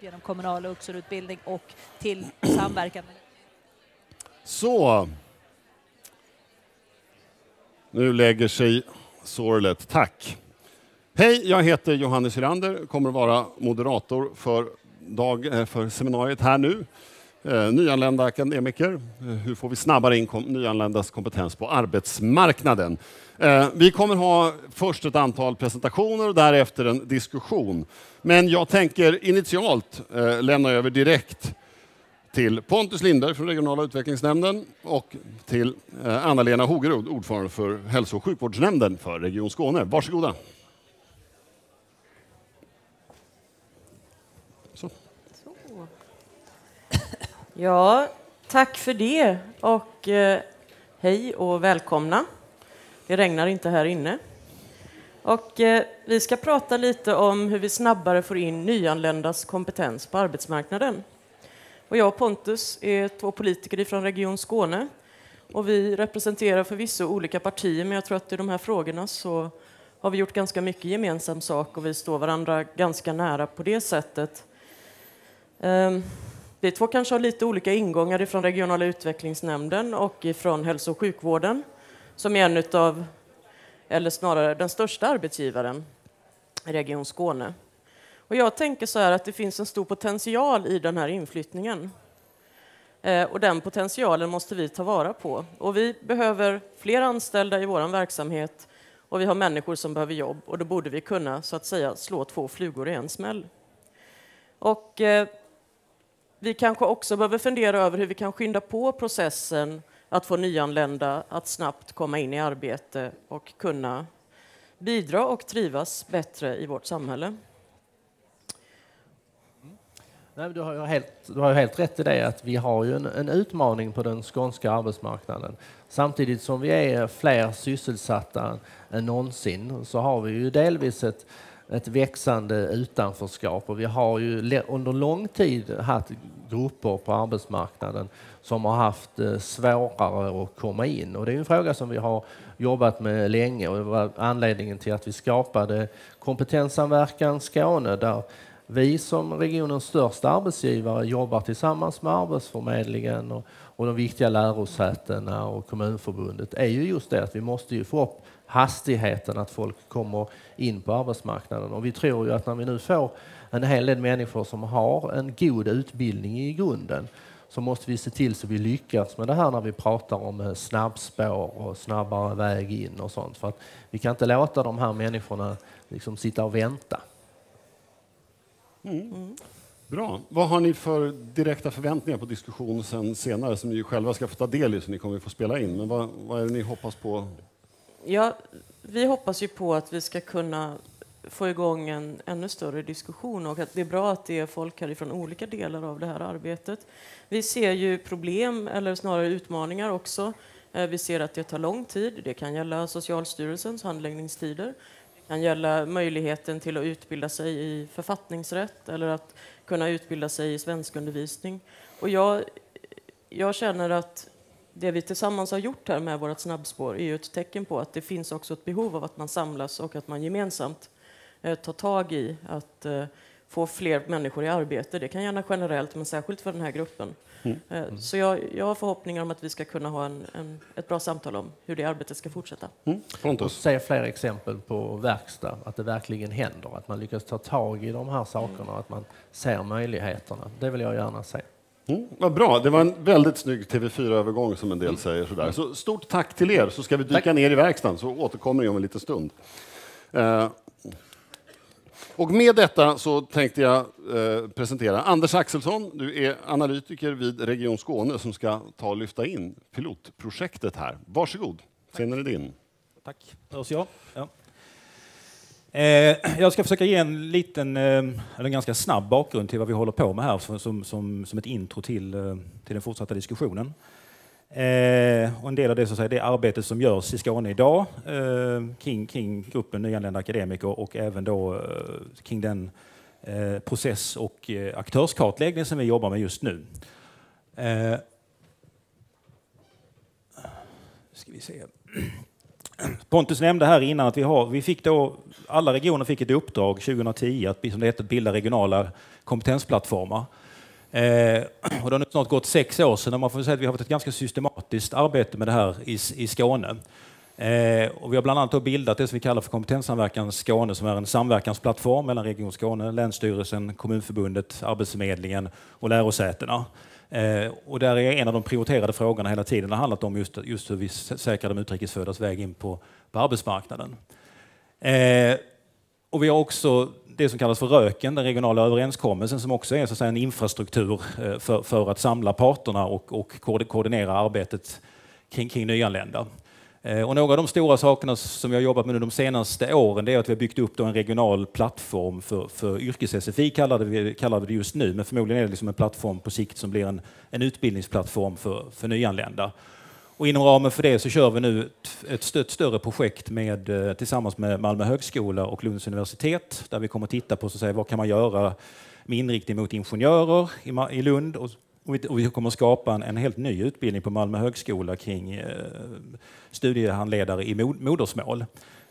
genom kommunal vuxenutbildning och till samverkan. Så. Nu lägger sig sorlet. Tack. Hej, jag heter Johannes Hylander, kommer att vara moderator för, dag, eh, för seminariet här nu. Eh, nyanlända akademiker, eh, eh, hur får vi snabbare in kom, nyanländas kompetens på arbetsmarknaden? Eh, vi kommer ha först ett antal presentationer och därefter en diskussion. Men jag tänker initialt eh, lämna över direkt till Pontus Lindberg från regionala utvecklingsnämnden och till eh, Anna-Lena Hogerud, ordförande för hälso och sjukvårdsnämnden för Region Skåne. Varsågoda. Ja, tack för det och eh, hej och välkomna. Det regnar inte här inne. Och eh, vi ska prata lite om hur vi snabbare får in nyanländas kompetens på arbetsmarknaden. Och jag och Pontus är två politiker från Region Skåne och vi representerar förvisso olika partier men jag tror att i de här frågorna så har vi gjort ganska mycket gemensam sak och vi står varandra ganska nära på det sättet. Um, vi två kanske har lite olika ingångar från regionala utvecklingsnämnden och från hälso och sjukvården som är en av, eller snarare den största arbetsgivaren i Region Skåne. Och jag tänker så här att det finns en stor potential i den här inflyttningen. Eh, och den potentialen måste vi ta vara på. Och vi behöver fler anställda i vår verksamhet och vi har människor som behöver jobb och då borde vi kunna så att säga slå två flugor i en smäll. Och eh, vi kanske också behöver fundera över hur vi kan skynda på processen att få nyanlända att snabbt komma in i arbete och kunna bidra och trivas bättre i vårt samhälle. Nej, du, har ju helt, du har helt rätt i det att vi har ju en, en, utmaning på den skånska arbetsmarknaden. Samtidigt som vi är fler sysselsatta än någonsin så har vi ju delvis ett, ett växande utanförskap och vi har ju under lång tid haft grupper på arbetsmarknaden som har haft eh, svårare att komma in. Och det är en fråga som vi har jobbat med länge och det var anledningen till att vi skapade Kompetenssamverkan Skåne där vi som regionens största arbetsgivare jobbar tillsammans med Arbetsförmedlingen och, och de viktiga lärosätena och Kommunförbundet är ju just det att vi måste ju få upp hastigheten att folk kommer in på arbetsmarknaden. Och vi tror ju att när vi nu får en hel del människor som har en god utbildning i grunden så måste vi se till så vi lyckas med det här när vi pratar om eh, snabbspår och snabbare väg in och sånt. För att vi kan inte låta de här människorna liksom sitta och vänta. Mm. Mm. Bra. Vad har ni för direkta förväntningar på diskussionen sen senare som ni själva ska få ta del i, så ni kommer att få spela in? Men vad, vad är det ni hoppas på? Ja, vi hoppas ju på att vi ska kunna få igång en ännu större diskussion och att det är bra att det är folk härifrån olika delar av det här arbetet. Vi ser ju problem, eller snarare utmaningar också. Eh, vi ser att det tar lång tid. Det kan gälla Socialstyrelsens handläggningstider. Det kan gälla möjligheten till att utbilda sig i författningsrätt eller att kunna utbilda sig i svenskundervisning. Och jag, jag känner att det vi tillsammans har gjort här med vårt snabbspår är ju ett tecken på att det finns också ett behov av att man samlas och att man gemensamt eh, tar tag i att eh, få fler människor i arbete. Det kan gärna generellt, men särskilt för den här gruppen. Mm. Mm. Så jag, jag har förhoppningar om att vi ska kunna ha en, en, ett bra samtal om hur det arbetet ska fortsätta. Mm. Och se fler exempel på verkstad, att det verkligen händer, att man lyckas ta tag i de här sakerna, att man ser möjligheterna. Det vill jag gärna se. Mm, vad bra, det var en väldigt snygg TV4-övergång som en del säger. Sådär. Så stort tack till er, så ska vi dyka tack. ner i verkstaden så återkommer jag om en liten stund. Uh, och med detta så tänkte jag uh, presentera Anders Axelsson. Du är analytiker vid Region Skåne som ska ta och lyfta in pilotprojektet här. Varsågod, scenen är din. Tack, hörs jag? Ja. Eh, jag ska försöka ge en liten, eh, eller en ganska snabb bakgrund till vad vi håller på med här som, som, som ett intro till, eh, till den fortsatta diskussionen. och en del av det, så att säga, det arbete som görs i Skåne idag kring, kring gruppen nyanlända akademiker och även då kring den process och aktörskartläggning som vi jobbar med just nu. ska vi se. Pontus nämnde här innan att vi, har, vi fick då, alla regioner fick ett uppdrag 2010 att som det heter, bilda regionala kompetensplattformar. Eh, och det har nu snart gått sex år sedan och man får säga att vi har haft ett ganska systematiskt arbete med det här i, i Skåne. Eh, och vi har bland annat bildat det som vi kallar för Kompetenssamverkan Skåne som är en samverkansplattform mellan Region Skåne, Länsstyrelsen, Kommunförbundet, Arbetsförmedlingen och lärosätena. Eh, och där är en av de prioriterade frågorna hela tiden. Det har handlat om just, just hur vi säkrar de utrikesföddas väg in på, på arbetsmarknaden. Eh, och vi har också det som kallas för Röken, den regionala överenskommelsen, som också är så att säga, en infrastruktur eh, för, för att samla parterna och, och koordinera arbetet kring, kring nyanlända. Eh, och några av de stora sakerna som vi har jobbat med de senaste åren det är att vi har byggt upp en regional plattform för, för yrkes-SFI, kallar vi, kallar vi det just nu, men förmodligen är det liksom en plattform på sikt som blir en, en utbildningsplattform för, för nyanlända. Och inom ramen för det så kör vi nu ett, ett större projekt med, eh, tillsammans med Malmö högskola och Lunds universitet där vi kommer att titta på så att säga, vad kan man göra med inriktning mot ingenjörer i, i Lund och och vi, och vi kommer att skapa en, en, helt ny utbildning på Malmö högskola kring eh, studiehandledare i mod, modersmål.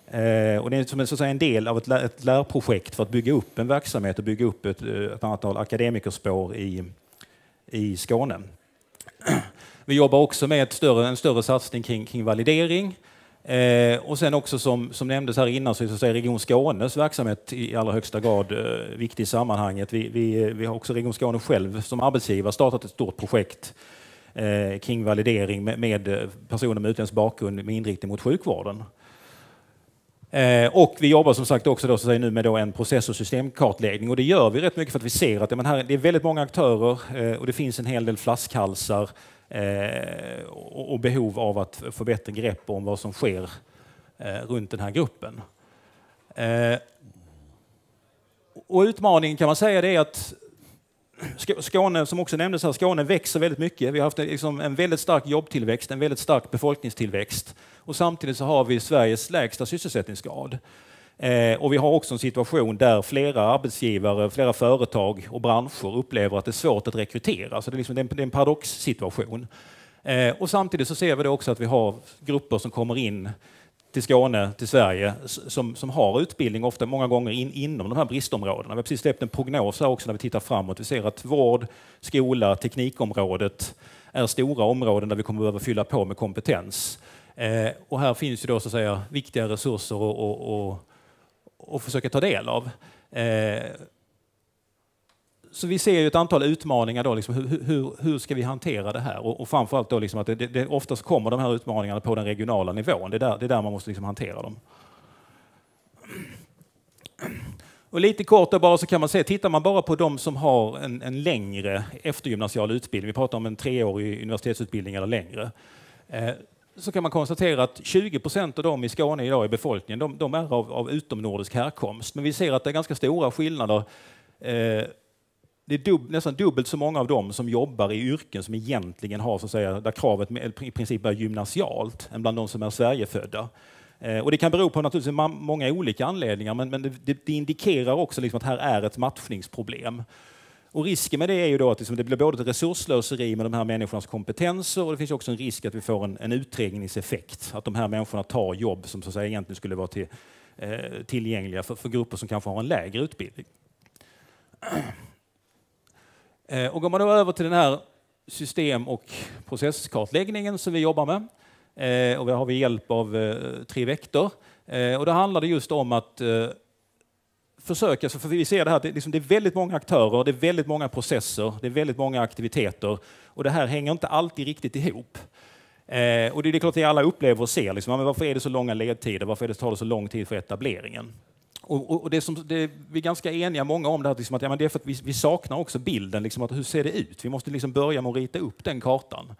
Eh, och det är som en, så att säga, en del av ett, lär, ett lärprojekt för att bygga upp en verksamhet och bygga upp ett, eh, ett antal akademikerspår i, i Skåne. Vi jobbar också med större, en större satsning kring, kring validering Eh, och sen också som, som nämndes här innan så är så Region Skånes verksamhet i allra högsta grad eh, viktig i sammanhanget. Vi, vi, vi har också Region Skåne själv som arbetsgivare startat ett stort projekt eh, kring validering med, med, personer med utländsk bakgrund med inriktning mot sjukvården. Eh, och vi jobbar som sagt också då, så nu med då en process och systemkartläggning och det gör vi rätt mycket för att vi ser att ja, här, det är väldigt många aktörer eh, och det finns en hel del flaskhalsar Eh, och behov av att få bättre grepp om vad som sker eh, runt den här gruppen. Eh, och utmaningen kan man säga det är att Skåne, som också nämndes här, Skåne växer väldigt mycket. Vi har haft eh, liksom en väldigt stark jobbtillväxt, en väldigt stark befolkningstillväxt. Och samtidigt så har vi Sveriges lägsta sysselsättningsgrad. Eh, och vi har också en situation där flera arbetsgivare, flera företag och branscher upplever att det är svårt att rekrytera. Så det är, liksom, det är en paradoxsituation. Eh, och samtidigt så ser vi också att vi har grupper som kommer in till Skåne, till Sverige, som, som har utbildning, ofta många gånger in, inom de här bristområdena. Vi har precis släppt en prognos här också när vi tittar framåt. Vi ser att vård, skola, teknikområdet är stora områden där vi kommer behöva fylla på med kompetens. Eh, och här finns ju då så att säga viktiga resurser och, och, och och försöka ta del av. Eh, så vi ser ju ett antal utmaningar då, liksom, hur, hur, hur ska vi hantera det här? Och, och framförallt då liksom att det, det, oftast kommer de här utmaningarna på den regionala nivån. Det är där, det är där man måste liksom hantera dem. Och lite kort bara så kan man säga, tittar man bara på de som har en, en längre eftergymnasial utbildning, vi pratar om en treårig universitetsutbildning eller längre, eh, så kan man konstatera att 20 procent av dem i Skåne idag i befolkningen, de, de är av, av utomnordisk härkomst. Men vi ser att det är ganska stora skillnader. Eh, det är dub, nästan dubbelt så många av dem som jobbar i yrken som egentligen har, så att säga, där kravet i princip är gymnasialt, än bland de som är Sverigefödda. Eh, och det kan bero på naturligtvis många olika anledningar, men, men det, det, indikerar också liksom att här är ett matchningsproblem. Och risken med det är ju då att liksom det blir både ett resursslöseri med de här människornas kompetenser och det finns också en risk att vi får en, en utträngningseffekt. Att de här människorna tar jobb som så att säga egentligen skulle vara till, eh, tillgängliga för, för, grupper som kanske har en lägre utbildning. Eh, och går man då över till den här system och processkartläggningen som vi jobbar med eh, och där har vi hjälp av eh, tre vektor. Eh, och då handlar det just om att eh, försöka, för vi ser det här, det, liksom, det är väldigt många aktörer, det är väldigt många processer, det är väldigt många aktiviteter och det här hänger inte alltid riktigt ihop. Eh, och det är klart att alla upplever och ser, liksom, men varför är det så långa ledtider, varför är det, tar det så lång tid för etableringen? Och, och, och det som, det, vi är ganska eniga många om det, här, liksom att, ja, men det är för att vi, vi saknar också bilden, liksom, att hur ser det ut? Vi måste liksom börja med att rita upp den kartan.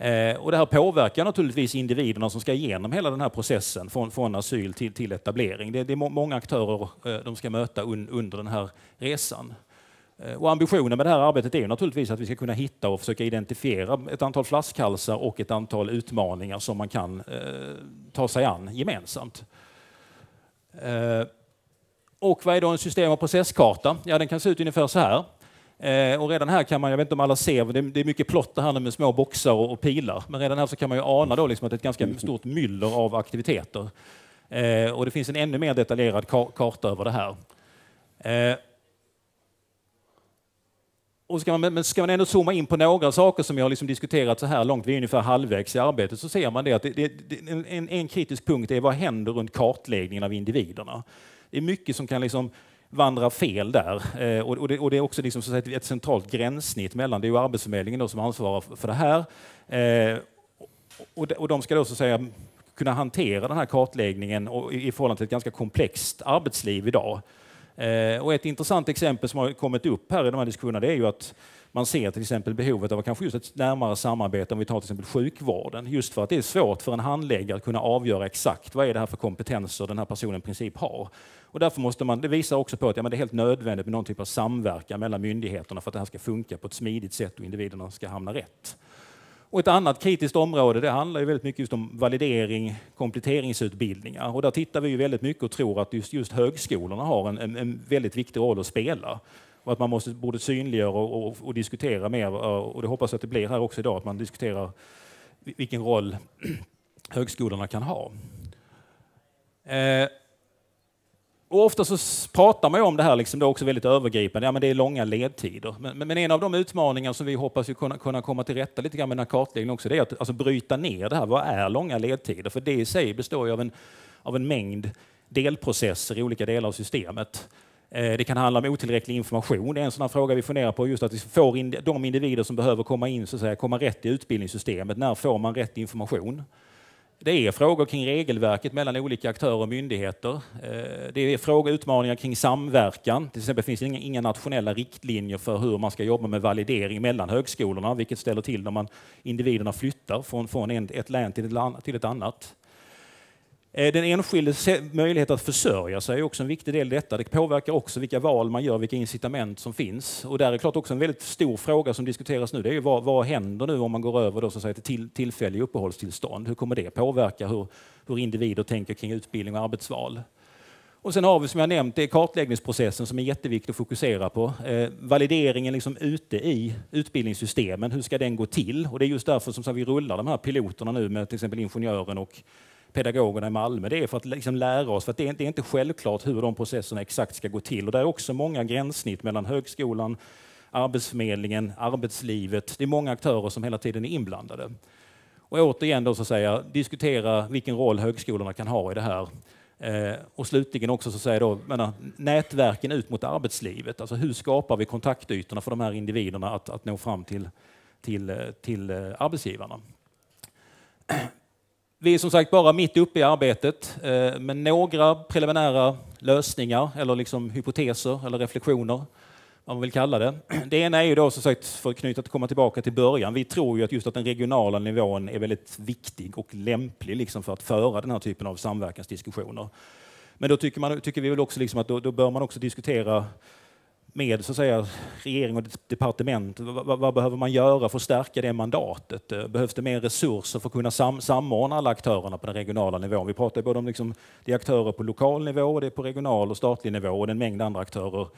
Eh, och det här påverkar naturligtvis individerna som ska igenom hela den här processen från, från asyl till, till etablering. Det, det är må, många aktörer eh, de ska möta un, under den här resan. Eh, och ambitionen med det här arbetet är naturligtvis att vi ska kunna hitta och försöka identifiera ett antal flaskhalsar och ett antal utmaningar som man kan eh, ta sig an gemensamt. Eh, och vad är då en system och processkarta? Ja, den kan se ut ungefär så här. Eh, och redan här kan man, jag vet inte om alla ser, det, det är mycket plott det här med små boxar och, och, pilar. Men redan här så kan man ju ana då liksom att det är ett ganska stort myller av aktiviteter. Eh, och det finns en ännu mer detaljerad kar karta över det här. Eh, och ska man, men ska man ändå zooma in på några saker som jag har liksom diskuterat så här långt, vi är ungefär halvvägs i arbetet, så ser man det att det, det, det, en, en, kritisk punkt är vad händer runt kartläggningen av individerna. Det är mycket som kan liksom vandrar fel där. Eh, och, och, det, och, det, är också liksom så ett centralt gränssnitt mellan, det är ju Arbetsförmedlingen som ansvarar för, det här. Eh, och, och de ska då så att säga kunna hantera den här kartläggningen och, i förhållande till ett ganska komplext arbetsliv idag. Eh, och ett intressant exempel som har kommit upp här i de här diskussionerna det är ju att man ser till exempel behovet av kanske just ett närmare samarbete om vi tar till exempel sjukvården. Just för att det är svårt för en handläggare att kunna avgöra exakt vad är det här för kompetenser den här personen i princip har. Och därför måste man, det visar också på att ja, men det är helt nödvändigt med någon typ av samverkan mellan myndigheterna för att det här ska funka på ett smidigt sätt och individerna ska hamna rätt. Och ett annat kritiskt område det handlar ju väldigt mycket just om validering, kompletteringsutbildningar. Och där tittar vi ju väldigt mycket och tror att just, just högskolorna har en, en, en väldigt viktig roll att spela. Och att man måste, borde synliggöra och, och, och, diskutera mer, och det hoppas jag att det blir här också idag, att man diskuterar vilken roll högskolorna kan ha. Eh, och ofta så pratar man ju om det här liksom, det också väldigt övergripande, ja men det är långa ledtider. Men, men, en av de utmaningar som vi hoppas ju kunna, kunna komma till rätta lite grann med den här kartläggningen också, det är att alltså, bryta ner det här. Vad är långa ledtider? För det i sig består ju av en, av en mängd delprocesser i olika delar av systemet. Eh, det kan handla om otillräcklig information. Det är en sån fråga vi funderar på, just att vi får de individer som behöver komma in, så att säga, komma rätt i utbildningssystemet. När får man rätt information? Det är frågor kring regelverket mellan olika aktörer och myndigheter. Eh, det är frågor utmaningar kring samverkan. Till exempel finns det inga, inga nationella riktlinjer för hur man ska jobba med validering mellan högskolorna, vilket ställer till när man, individerna flyttar från, från ett län till ett, till ett annat. Eh, den enskildes möjlighet att försörja sig är också en viktig del i detta. Det påverkar också vilka val man gör, vilka incitament som finns. Och där är klart också en väldigt stor fråga som diskuteras nu. Det är ju vad, vad händer nu om man går över då, så att säga, till tillfälliga uppehållstillstånd? Hur kommer det påverka hur, hur individer tänker kring utbildning och arbetsval? Och sen har vi som jag nämnt det är kartläggningsprocessen som är jätteviktig att fokusera på. Eh, valideringen liksom ute i utbildningssystemen, hur ska den gå till? Och det är just därför som vi rullar de här piloterna nu med till exempel ingenjören och pedagogerna i Malmö. Det är för att liksom lära oss, för det är, det är inte självklart hur de processerna exakt ska gå till. Och det är också många gränssnitt mellan högskolan, Arbetsförmedlingen, arbetslivet. Det är många aktörer som hela tiden är inblandade. Och återigen då så säga, diskutera vilken roll högskolorna kan ha i det här. Eh, och slutligen också så säga då, menar, nätverken ut mot arbetslivet. Alltså hur skapar vi kontaktytorna för de här individerna att, att nå fram till, till, eh, till eh, arbetsgivarna? Vi är som sagt bara mitt uppe i arbetet, eh, med några preliminära lösningar eller liksom hypoteser eller reflektioner, vad man vill kalla det. Det ena är ju då som sagt, för att knyta komma tillbaka till början, vi tror ju att just att den regionala nivån är väldigt viktig och lämplig liksom för att föra den här typen av samverkansdiskussioner. Men då tycker, man, tycker vi väl också liksom att då, då bör man också diskutera med så att säga, regering och departement. Vad, vad, behöver man göra för att stärka det mandatet? Eh, behövs det mer resurser för att kunna sam samordna alla aktörerna på den regionala nivån? Vi pratar både om liksom, det aktörer på lokal nivå, och det är på regional och statlig nivå och en mängd andra aktörer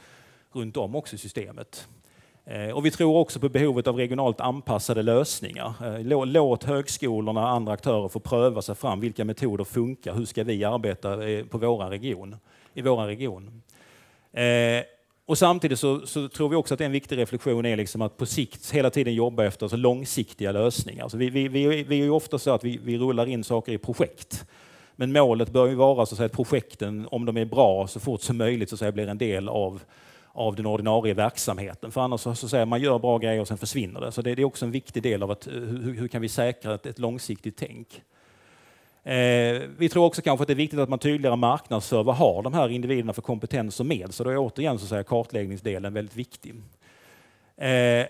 runt om också i systemet. Eh, och vi tror också på behovet av regionalt anpassade lösningar. Eh, låt högskolorna och andra aktörer få pröva sig fram. Vilka metoder funkar? Hur ska vi arbeta på våra region, i vår region? Och samtidigt så, så, tror vi också att en viktig reflektion är liksom att på sikt hela tiden jobba efter alltså långsiktiga lösningar. Alltså vi, vi, vi, vi är ju ofta så att vi, vi rullar in saker i projekt. Men målet bör ju vara så att, säga, att projekten, om de är bra, så fort som möjligt så att säga, blir en del av, av den ordinarie verksamheten. För annars så, att säga, man gör bra grejer och sen försvinner det. Så det, det är också en viktig del av att, eh, hur, hur kan vi säkra ett, ett långsiktigt tänk. Eh, vi tror också kanske att det är viktigt att man tydligare marknadsför vad har de här individerna för kompetenser med. Så då är återigen så att säga, kartläggningsdelen väldigt viktig. Eh,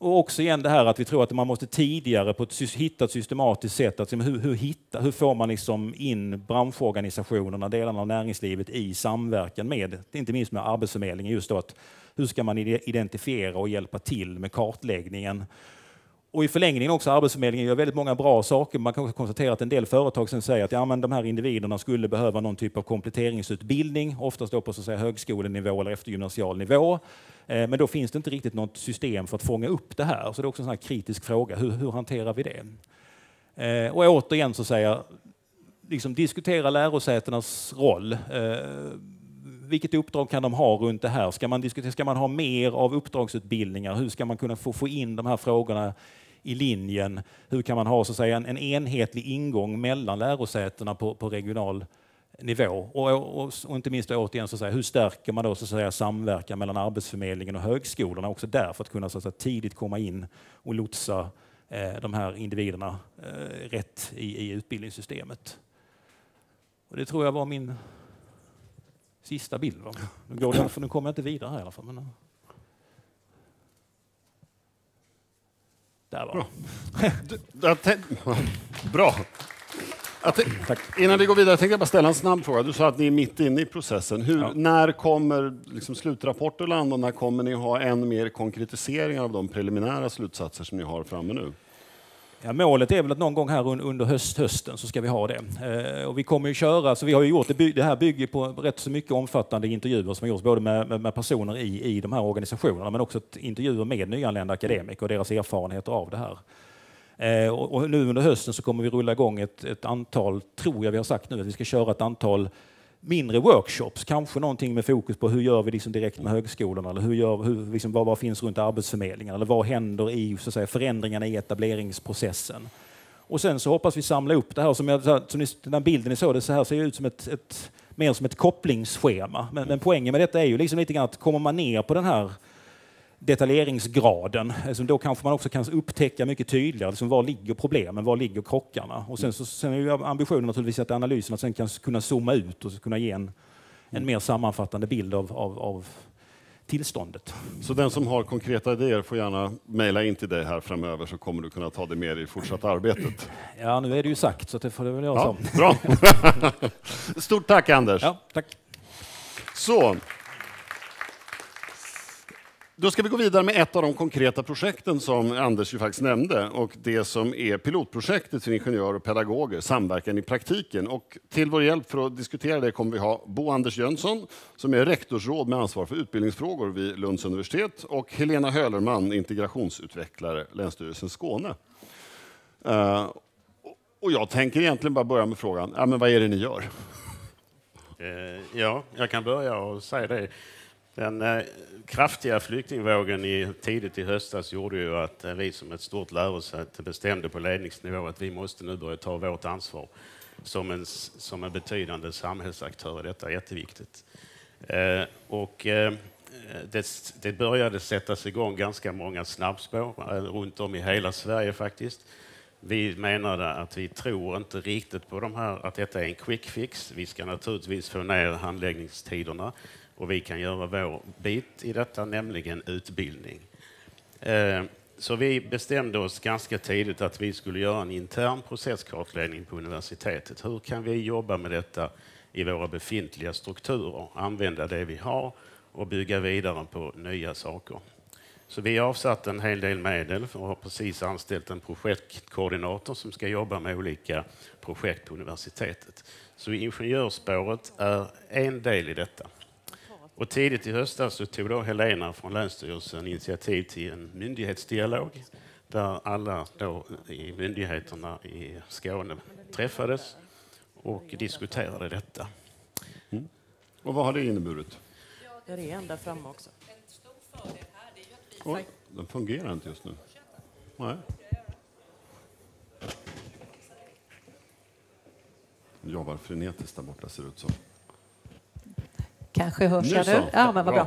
och också igen det här att vi tror att man måste tidigare på ett, hitta ett systematiskt sätt att hur, hur, hitta, hur får man liksom in branschorganisationerna, delarna av näringslivet i samverkan med, inte minst med Arbetsförmedlingen, just då att hur ska man identifiera och hjälpa till med kartläggningen och i förlängningen också Arbetsförmedlingen gör väldigt många bra saker. Man kan också konstatera att en del företag sen säger att ja, men de här individerna skulle behöva någon typ av kompletteringsutbildning, oftast då på så att säga, högskolenivå eller eftergymnasial nivå. Eh, men då finns det inte riktigt något system för att fånga upp det här. Så det är också en sån kritisk fråga. Hur, hur hanterar vi det? Eh, och återigen så säger jag, liksom diskutera lärosätenas roll. Eh, vilket uppdrag kan de ha runt det här? Ska man, diskutera, ska man ha mer av uppdragsutbildningar? Hur ska man kunna få, få in de här frågorna i linjen? Hur kan man ha så att säga, en, en enhetlig ingång mellan lärosätena på, på regional nivå? Och, och, och, inte minst återigen, så att säga, hur stärker man då så att säga, samverkan mellan Arbetsförmedlingen och högskolorna också där för att kunna så att säga, tidigt komma in och lotsa eh, de här individerna eh, rätt i, i utbildningssystemet? Och det tror jag var min sista bild. Va? Nu, går det, för nu kommer jag inte vidare här i alla fall. Men... Där var det. Bra. innan vi går vidare tänkte jag bara ställa en snabb fråga. Du sa att ni är mitt inne i processen. Hur, ja. När kommer liksom slutrapporter landa? När kommer ni ha än mer konkretisering av de preliminära slutsatser som ni har framme nu? Ja, målet är väl att någon gång här under höst, hösten så ska vi ha det. Eh, och vi kommer ju köra, så vi har ju gjort det, det här bygger på rätt så mycket omfattande intervjuer som har gjorts både med, med, med personer i, i de här organisationerna men också intervjuer med nyanlända akademiker och deras erfarenheter av det här. Eh, och, och, nu under hösten så kommer vi rulla igång ett, ett antal, tror jag vi har sagt nu, att vi ska köra ett antal mindre workshops, kanske någonting med fokus på hur gör vi liksom direkt med högskolorna, eller hur gör, hur, liksom, vad, vad finns runt Arbetsförmedlingen, eller vad händer i så att säga, förändringarna i etableringsprocessen. Och sen så hoppas vi samla upp det här, som, jag, som ni, den här bilden ni såg, det så här ser ut som ett, ett, mer som ett kopplingsschema. Men, men poängen med detta är ju liksom lite grann att kommer man ner på den här detaljeringsgraden. Alltså då kanske man också kan upptäcka mycket tydligare liksom var ligger problemen, var ligger krockarna. Och sen, så, sen är ambitionen naturligtvis att analyserna sen kan kunna zooma ut och kunna ge en, en mer sammanfattande bild av, av, av tillståndet. Så den som har konkreta idéer får gärna mejla in till dig här framöver så kommer du kunna ta det med i fortsatta arbetet. Ja, nu är det ju sagt så det får det väl göra ja. Bra! Stort tack Anders! Ja, tack. Så, då ska vi gå vidare med ett av de konkreta projekten som Anders ju faktiskt nämnde och det som är pilotprojektet för ingenjörer och pedagoger, Samverkan i praktiken. Och till vår hjälp för att diskutera det kommer vi ha Bo Anders Jönsson som är rektorsråd med ansvar för utbildningsfrågor vid Lunds universitet och Helena Hölerman, integrationsutvecklare, Länsstyrelsen Skåne. Uh, och jag tänker egentligen bara börja med frågan, ja, men vad är det ni gör? Uh, ja, jag kan börja och säga det. Den eh, kraftiga flyktingvågen i, tidigt i höstas gjorde ju att eh, vi som ett stort lärosäte bestämde på ledningsnivå att vi måste nu börja ta vårt ansvar som en, som en betydande samhällsaktör. Detta är jätteviktigt. Eh, och, eh, det, det, började sättas igång ganska många snabbspår eh, runt om i hela Sverige faktiskt. Vi menade att vi tror inte riktigt på de här, att detta är en quick fix. Vi ska naturligtvis få ner handläggningstiderna och vi kan göra vår bit i detta, nämligen utbildning. Eh, så vi bestämde oss ganska tidigt att vi skulle göra en intern processkartläggning på universitetet. Hur kan vi jobba med detta i våra befintliga strukturer, använda det vi har och bygga vidare på nya saker. Så vi har avsatt en hel del medel och har precis anställt en projektkoordinator som ska jobba med olika projekt på universitetet. Så ingenjörsspåret är en del i detta. Och tidigt i höstas så tog då Helena från Länsstyrelsen initiativ till en myndighetsdialog där alla då i myndigheterna i Skåne träffades och diskuterade detta. Mm. Och vad har det inneburit? Det är en där framme också. Oj, den fungerar inte just nu. Nej. Jobbar frenetiskt där borta ser det ut som. Kanske hörs jag nu. Ja, men vad bra.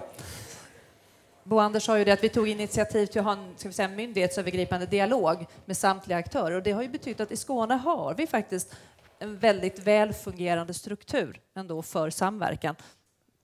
Bo Anders sa ju det att vi tog initiativ till att ha en ska vi säga, myndighetsövergripande dialog med samtliga aktörer och det har ju betytt att i Skåne har vi faktiskt en väldigt väl fungerande struktur ändå för samverkan.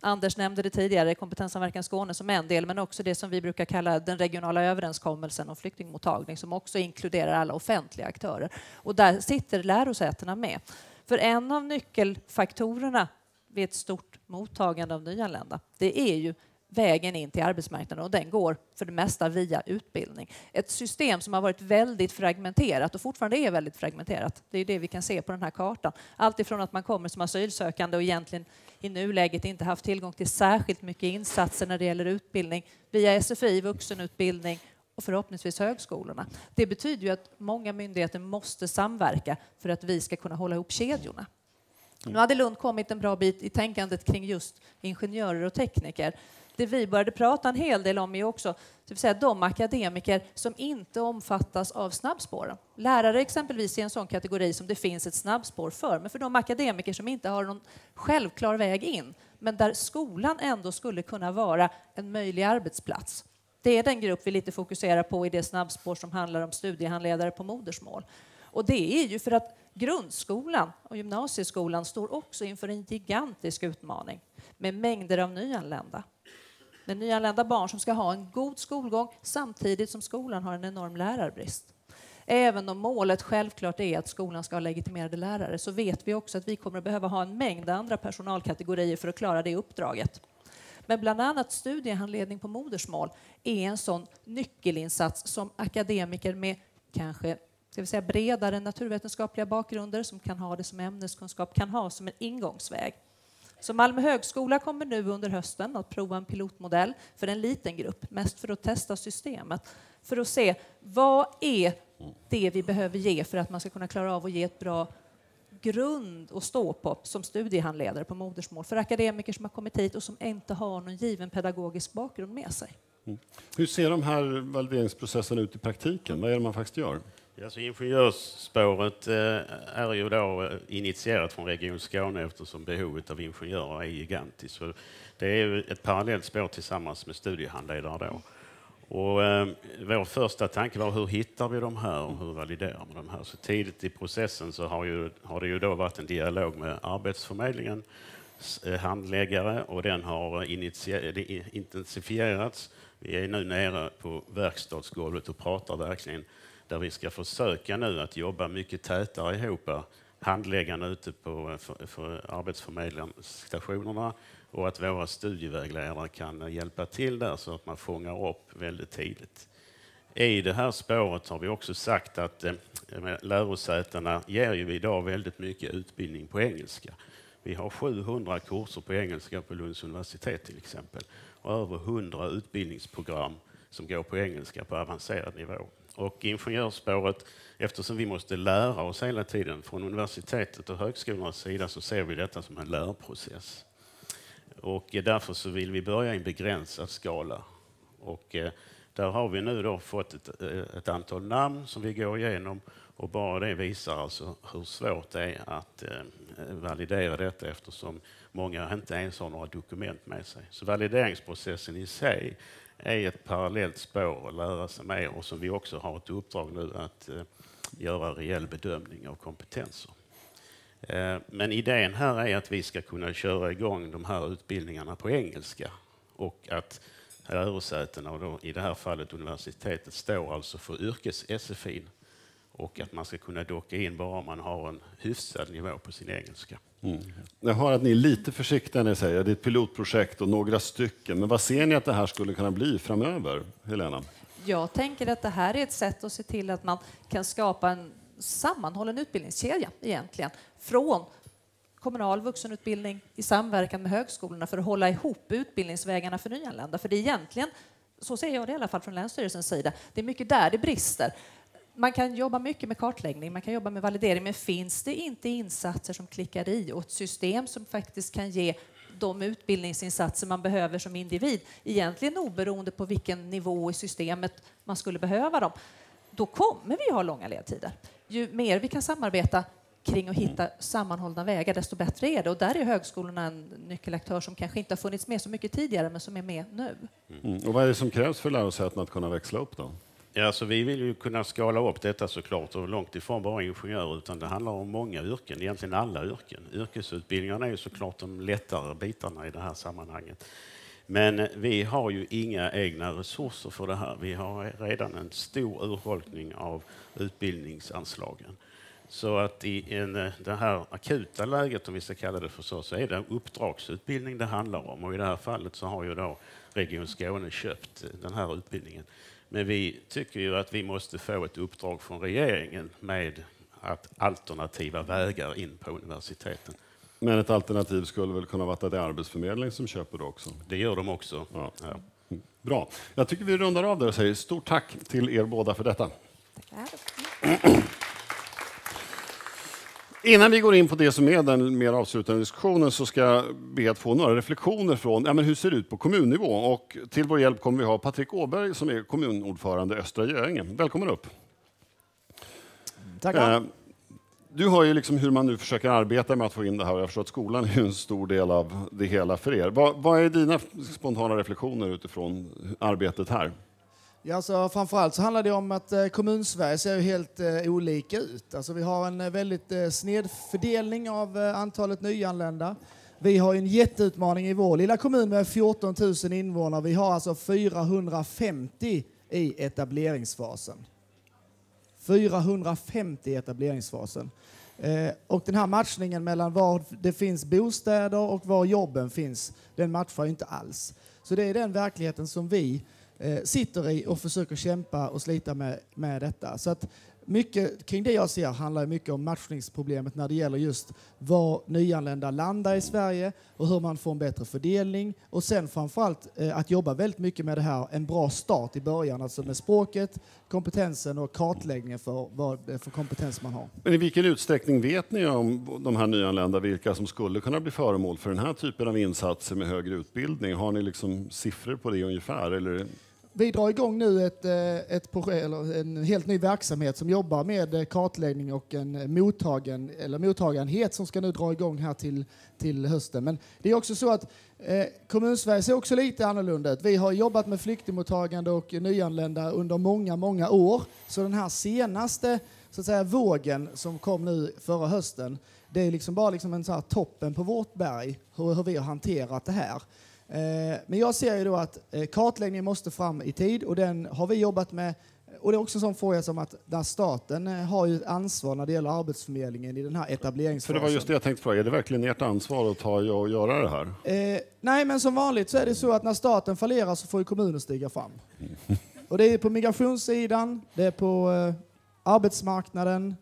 Anders nämnde det tidigare, Kompetenssamverkan Skåne som en del, men också det som vi brukar kalla den regionala överenskommelsen om flyktingmottagning som också inkluderar alla offentliga aktörer. Och där sitter lärosätena med. För en av nyckelfaktorerna vid ett stort mottagande av nyanlända, det är ju vägen in till arbetsmarknaden och den går för det mesta via utbildning. Ett system som har varit väldigt fragmenterat och fortfarande är väldigt fragmenterat. Det är det vi kan se på den här kartan. Allt ifrån att man kommer som asylsökande och egentligen i nuläget inte haft tillgång till särskilt mycket insatser när det gäller utbildning via SFI, vuxenutbildning och förhoppningsvis högskolorna. Det betyder ju att många myndigheter måste samverka för att vi ska kunna hålla ihop kedjorna. Mm. Nu hade Lund kommit en bra bit i tänkandet kring just ingenjörer och tekniker. Det vi började prata en hel del om är också det vill säga de akademiker som inte omfattas av snabbspåren. Lärare exempelvis är en sån kategori som det finns ett snabbspår för, men för de akademiker som inte har någon självklar väg in, men där skolan ändå skulle kunna vara en möjlig arbetsplats. Det är den grupp vi lite fokuserar på i det snabbspår som handlar om studiehandledare på modersmål. Och det är ju för att grundskolan och gymnasieskolan står också inför en gigantisk utmaning med mängder av nyanlända. Med nyanlända barn som ska ha en god skolgång samtidigt som skolan har en enorm lärarbrist. Även om målet självklart är att skolan ska ha legitimerade lärare så vet vi också att vi kommer att behöva ha en mängd andra personalkategorier för att klara det uppdraget. Men bland annat studiehandledning på modersmål är en sån nyckelinsats som akademiker med kanske ska vi säga, bredare naturvetenskapliga bakgrunder som kan ha det som ämneskunskap kan ha som en ingångsväg. Så Malmö högskola kommer nu under hösten att prova en pilotmodell för en liten grupp, mest för att testa systemet, för att se vad är det vi behöver ge för att man ska kunna klara av att ge ett bra grund att stå på som studiehandledare på modersmål för akademiker som har kommit hit och som inte har någon given pedagogisk bakgrund med sig. Mm. Hur ser de här valideringsprocesserna ut i praktiken? Vad är det man faktiskt gör? Alltså ingenjörsspåret eh, är ju då eh, initierat från Region Skåne eftersom behovet av ingenjörer är gigantiskt. Så det är ett parallellt spår tillsammans med studiehandledare. Då. Och, eh, vår första tanke var hur hittar vi de här och hur validerar man de här? Så tidigt i processen så har, ju, har det ju då varit en dialog med Arbetsförmedlingen eh, handläggare och den har intensifierats. Vi är nu nere på verkstadsgolvet och pratar verkligen där vi ska försöka nu att jobba mycket tätare ihop handläggarna ute på eh, för, för arbetsförmedlingsstationerna och att våra studievägledare kan eh, hjälpa till där så att man fångar upp väldigt tidigt. I det här spåret har vi också sagt att eh, lärosätena ger ju idag väldigt mycket utbildning på engelska. Vi har 700 kurser på engelska på Lunds universitet till exempel och över 100 utbildningsprogram som går på engelska på avancerad nivå. Och ingenjörsspåret, eftersom vi måste lära oss hela tiden från universitetet och högskolornas sida så ser vi detta som en lärprocess. Och eh, därför så vill vi börja i en begränsad skala. Och eh, där har vi nu då fått ett, eh, ett, antal namn som vi går igenom och bara det visar alltså hur svårt det är att validera detta eftersom många inte ens har några dokument med sig. Så valideringsprocessen i sig är ett parallellt spår att lära sig mer och som vi också har ett uppdrag nu att eh, göra reell bedömning av kompetenser. Eh, men idén här är att vi ska kunna köra igång de här utbildningarna på engelska och att lärosätena, och då, i det här fallet universitetet, står alltså för yrkes-SFI och att man ska kunna docka in bara om man har en hyfsad nivå på sin engelska. Mm. Jag hör att ni är lite försiktiga när ni säger att det är ett pilotprojekt och några stycken. Men vad ser ni att det här skulle kunna bli framöver, Helena? Jag tänker att det här är ett sätt att se till att man kan skapa en sammanhållen utbildningskedja egentligen. Från kommunal vuxenutbildning i samverkan med högskolorna för att hålla ihop utbildningsvägarna för nyanlända. För det är egentligen, så ser jag det i alla fall från Länsstyrelsens sida, det är mycket där det brister man kan jobba mycket med kartläggning, man kan jobba med validering, men finns det inte insatser som klickar i och ett system som faktiskt kan ge de utbildningsinsatser man behöver som individ, egentligen oberoende på vilken nivå i systemet man skulle behöva dem, då kommer vi ha långa ledtider. Ju mer vi kan samarbeta kring att hitta sammanhållna vägar, desto bättre är det. Och där är högskolorna en nyckelaktör som kanske inte har funnits med så mycket tidigare, men som är med nu. Mm. Och vad är det som krävs för lärosätena att kunna växla upp då? Ja, så vi vill ju kunna skala upp detta såklart och långt ifrån bara ingenjörer utan det handlar om många yrken, egentligen alla yrken. Yrkesutbildningarna är ju såklart de lättare bitarna i det här sammanhanget. Men vi har ju inga egna resurser för det här. Vi har redan en stor urholkning av utbildningsanslagen. Så att i en, det här akuta läget, om vi ska kalla det för så, så är det uppdragsutbildning det handlar om. Och i det här fallet så har ju då Region Skåne köpt den här utbildningen. Men vi tycker ju att vi måste få ett uppdrag från regeringen med att alternativa vägar in på universiteten. Men ett alternativ skulle väl kunna vara att det är Arbetsförmedlingen som köper det också? Det gör de också. Ja. Ja. Bra. Jag tycker vi rundar av där och säger stort tack till er båda för detta. Innan vi går in på det som är den mer avslutande diskussionen så ska jag be att få några reflektioner från ja, men hur ser det ut på kommunnivå. Och till vår hjälp kommer vi ha Patrik Åberg som är kommunordförande i Östra Göinge. Välkommen upp. Tackar. Eh, Du har ju liksom hur man nu försöker arbeta med att få in det här och jag förstår att skolan är en stor del av det hela för er. Vad, vad är dina spontana reflektioner utifrån arbetet här? Ja, alltså, framförallt så handlar det om att eh, kommunsverige ser ju helt eh, olika ut. Alltså, vi har en eh, väldigt eh, snedfördelning av eh, antalet nyanlända. Vi har en jätteutmaning i vår lilla kommun med 14 000 invånare. Vi har alltså 450 i etableringsfasen. 450 i etableringsfasen. Eh, och den här matchningen mellan var det finns bostäder och var jobben finns, den matchar inte alls. Så det är den verkligheten som vi Eh, sitter i och försöker kämpa och slita med, med detta. Så att mycket kring det jag ser handlar mycket om matchningsproblemet när det gäller just var nyanlända landar i Sverige och hur man får en bättre fördelning. Och sen framförallt eh, att jobba väldigt mycket med det här, en bra start i början, alltså med språket, kompetensen och kartläggningen för vad det är för kompetens man har. Men i vilken utsträckning vet ni om de här nyanlända, vilka som skulle kunna bli föremål för den här typen av insatser med högre utbildning? Har ni liksom siffror på det ungefär? Eller? Vi drar igång nu ett, eh, ett projekt, eller en helt ny verksamhet som jobbar med eh, kartläggning och en eh, mottagen, eller mottaganhet som ska nu dra igång här till, till hösten. Men det är också så att eh, Kommunsverige ser också lite annorlunda ut. Vi har jobbat med flyktingmottagande och nyanlända under många, många år. Så den här senaste så att säga, vågen som kom nu förra hösten, det är liksom bara liksom en så här toppen på vårt berg, hur, hur vi har hanterat det här. Eh, Men jag ser ju då att eh, kartläggningen måste fram i tid och den har vi jobbat med. Och det är också en sån fråga som att där staten eh, har ju ett ansvar när det gäller Arbetsförmedlingen i den här För etableringsfasen. det var just det jag tänkte fråga, är det verkligen ert ansvar att ta och göra det här? Eh, nej, men som vanligt så är det så att när staten fallerar så får ju kommunen stiga fram. Och det är på migrationssidan, det är på eh, arbetsmarknaden, ar-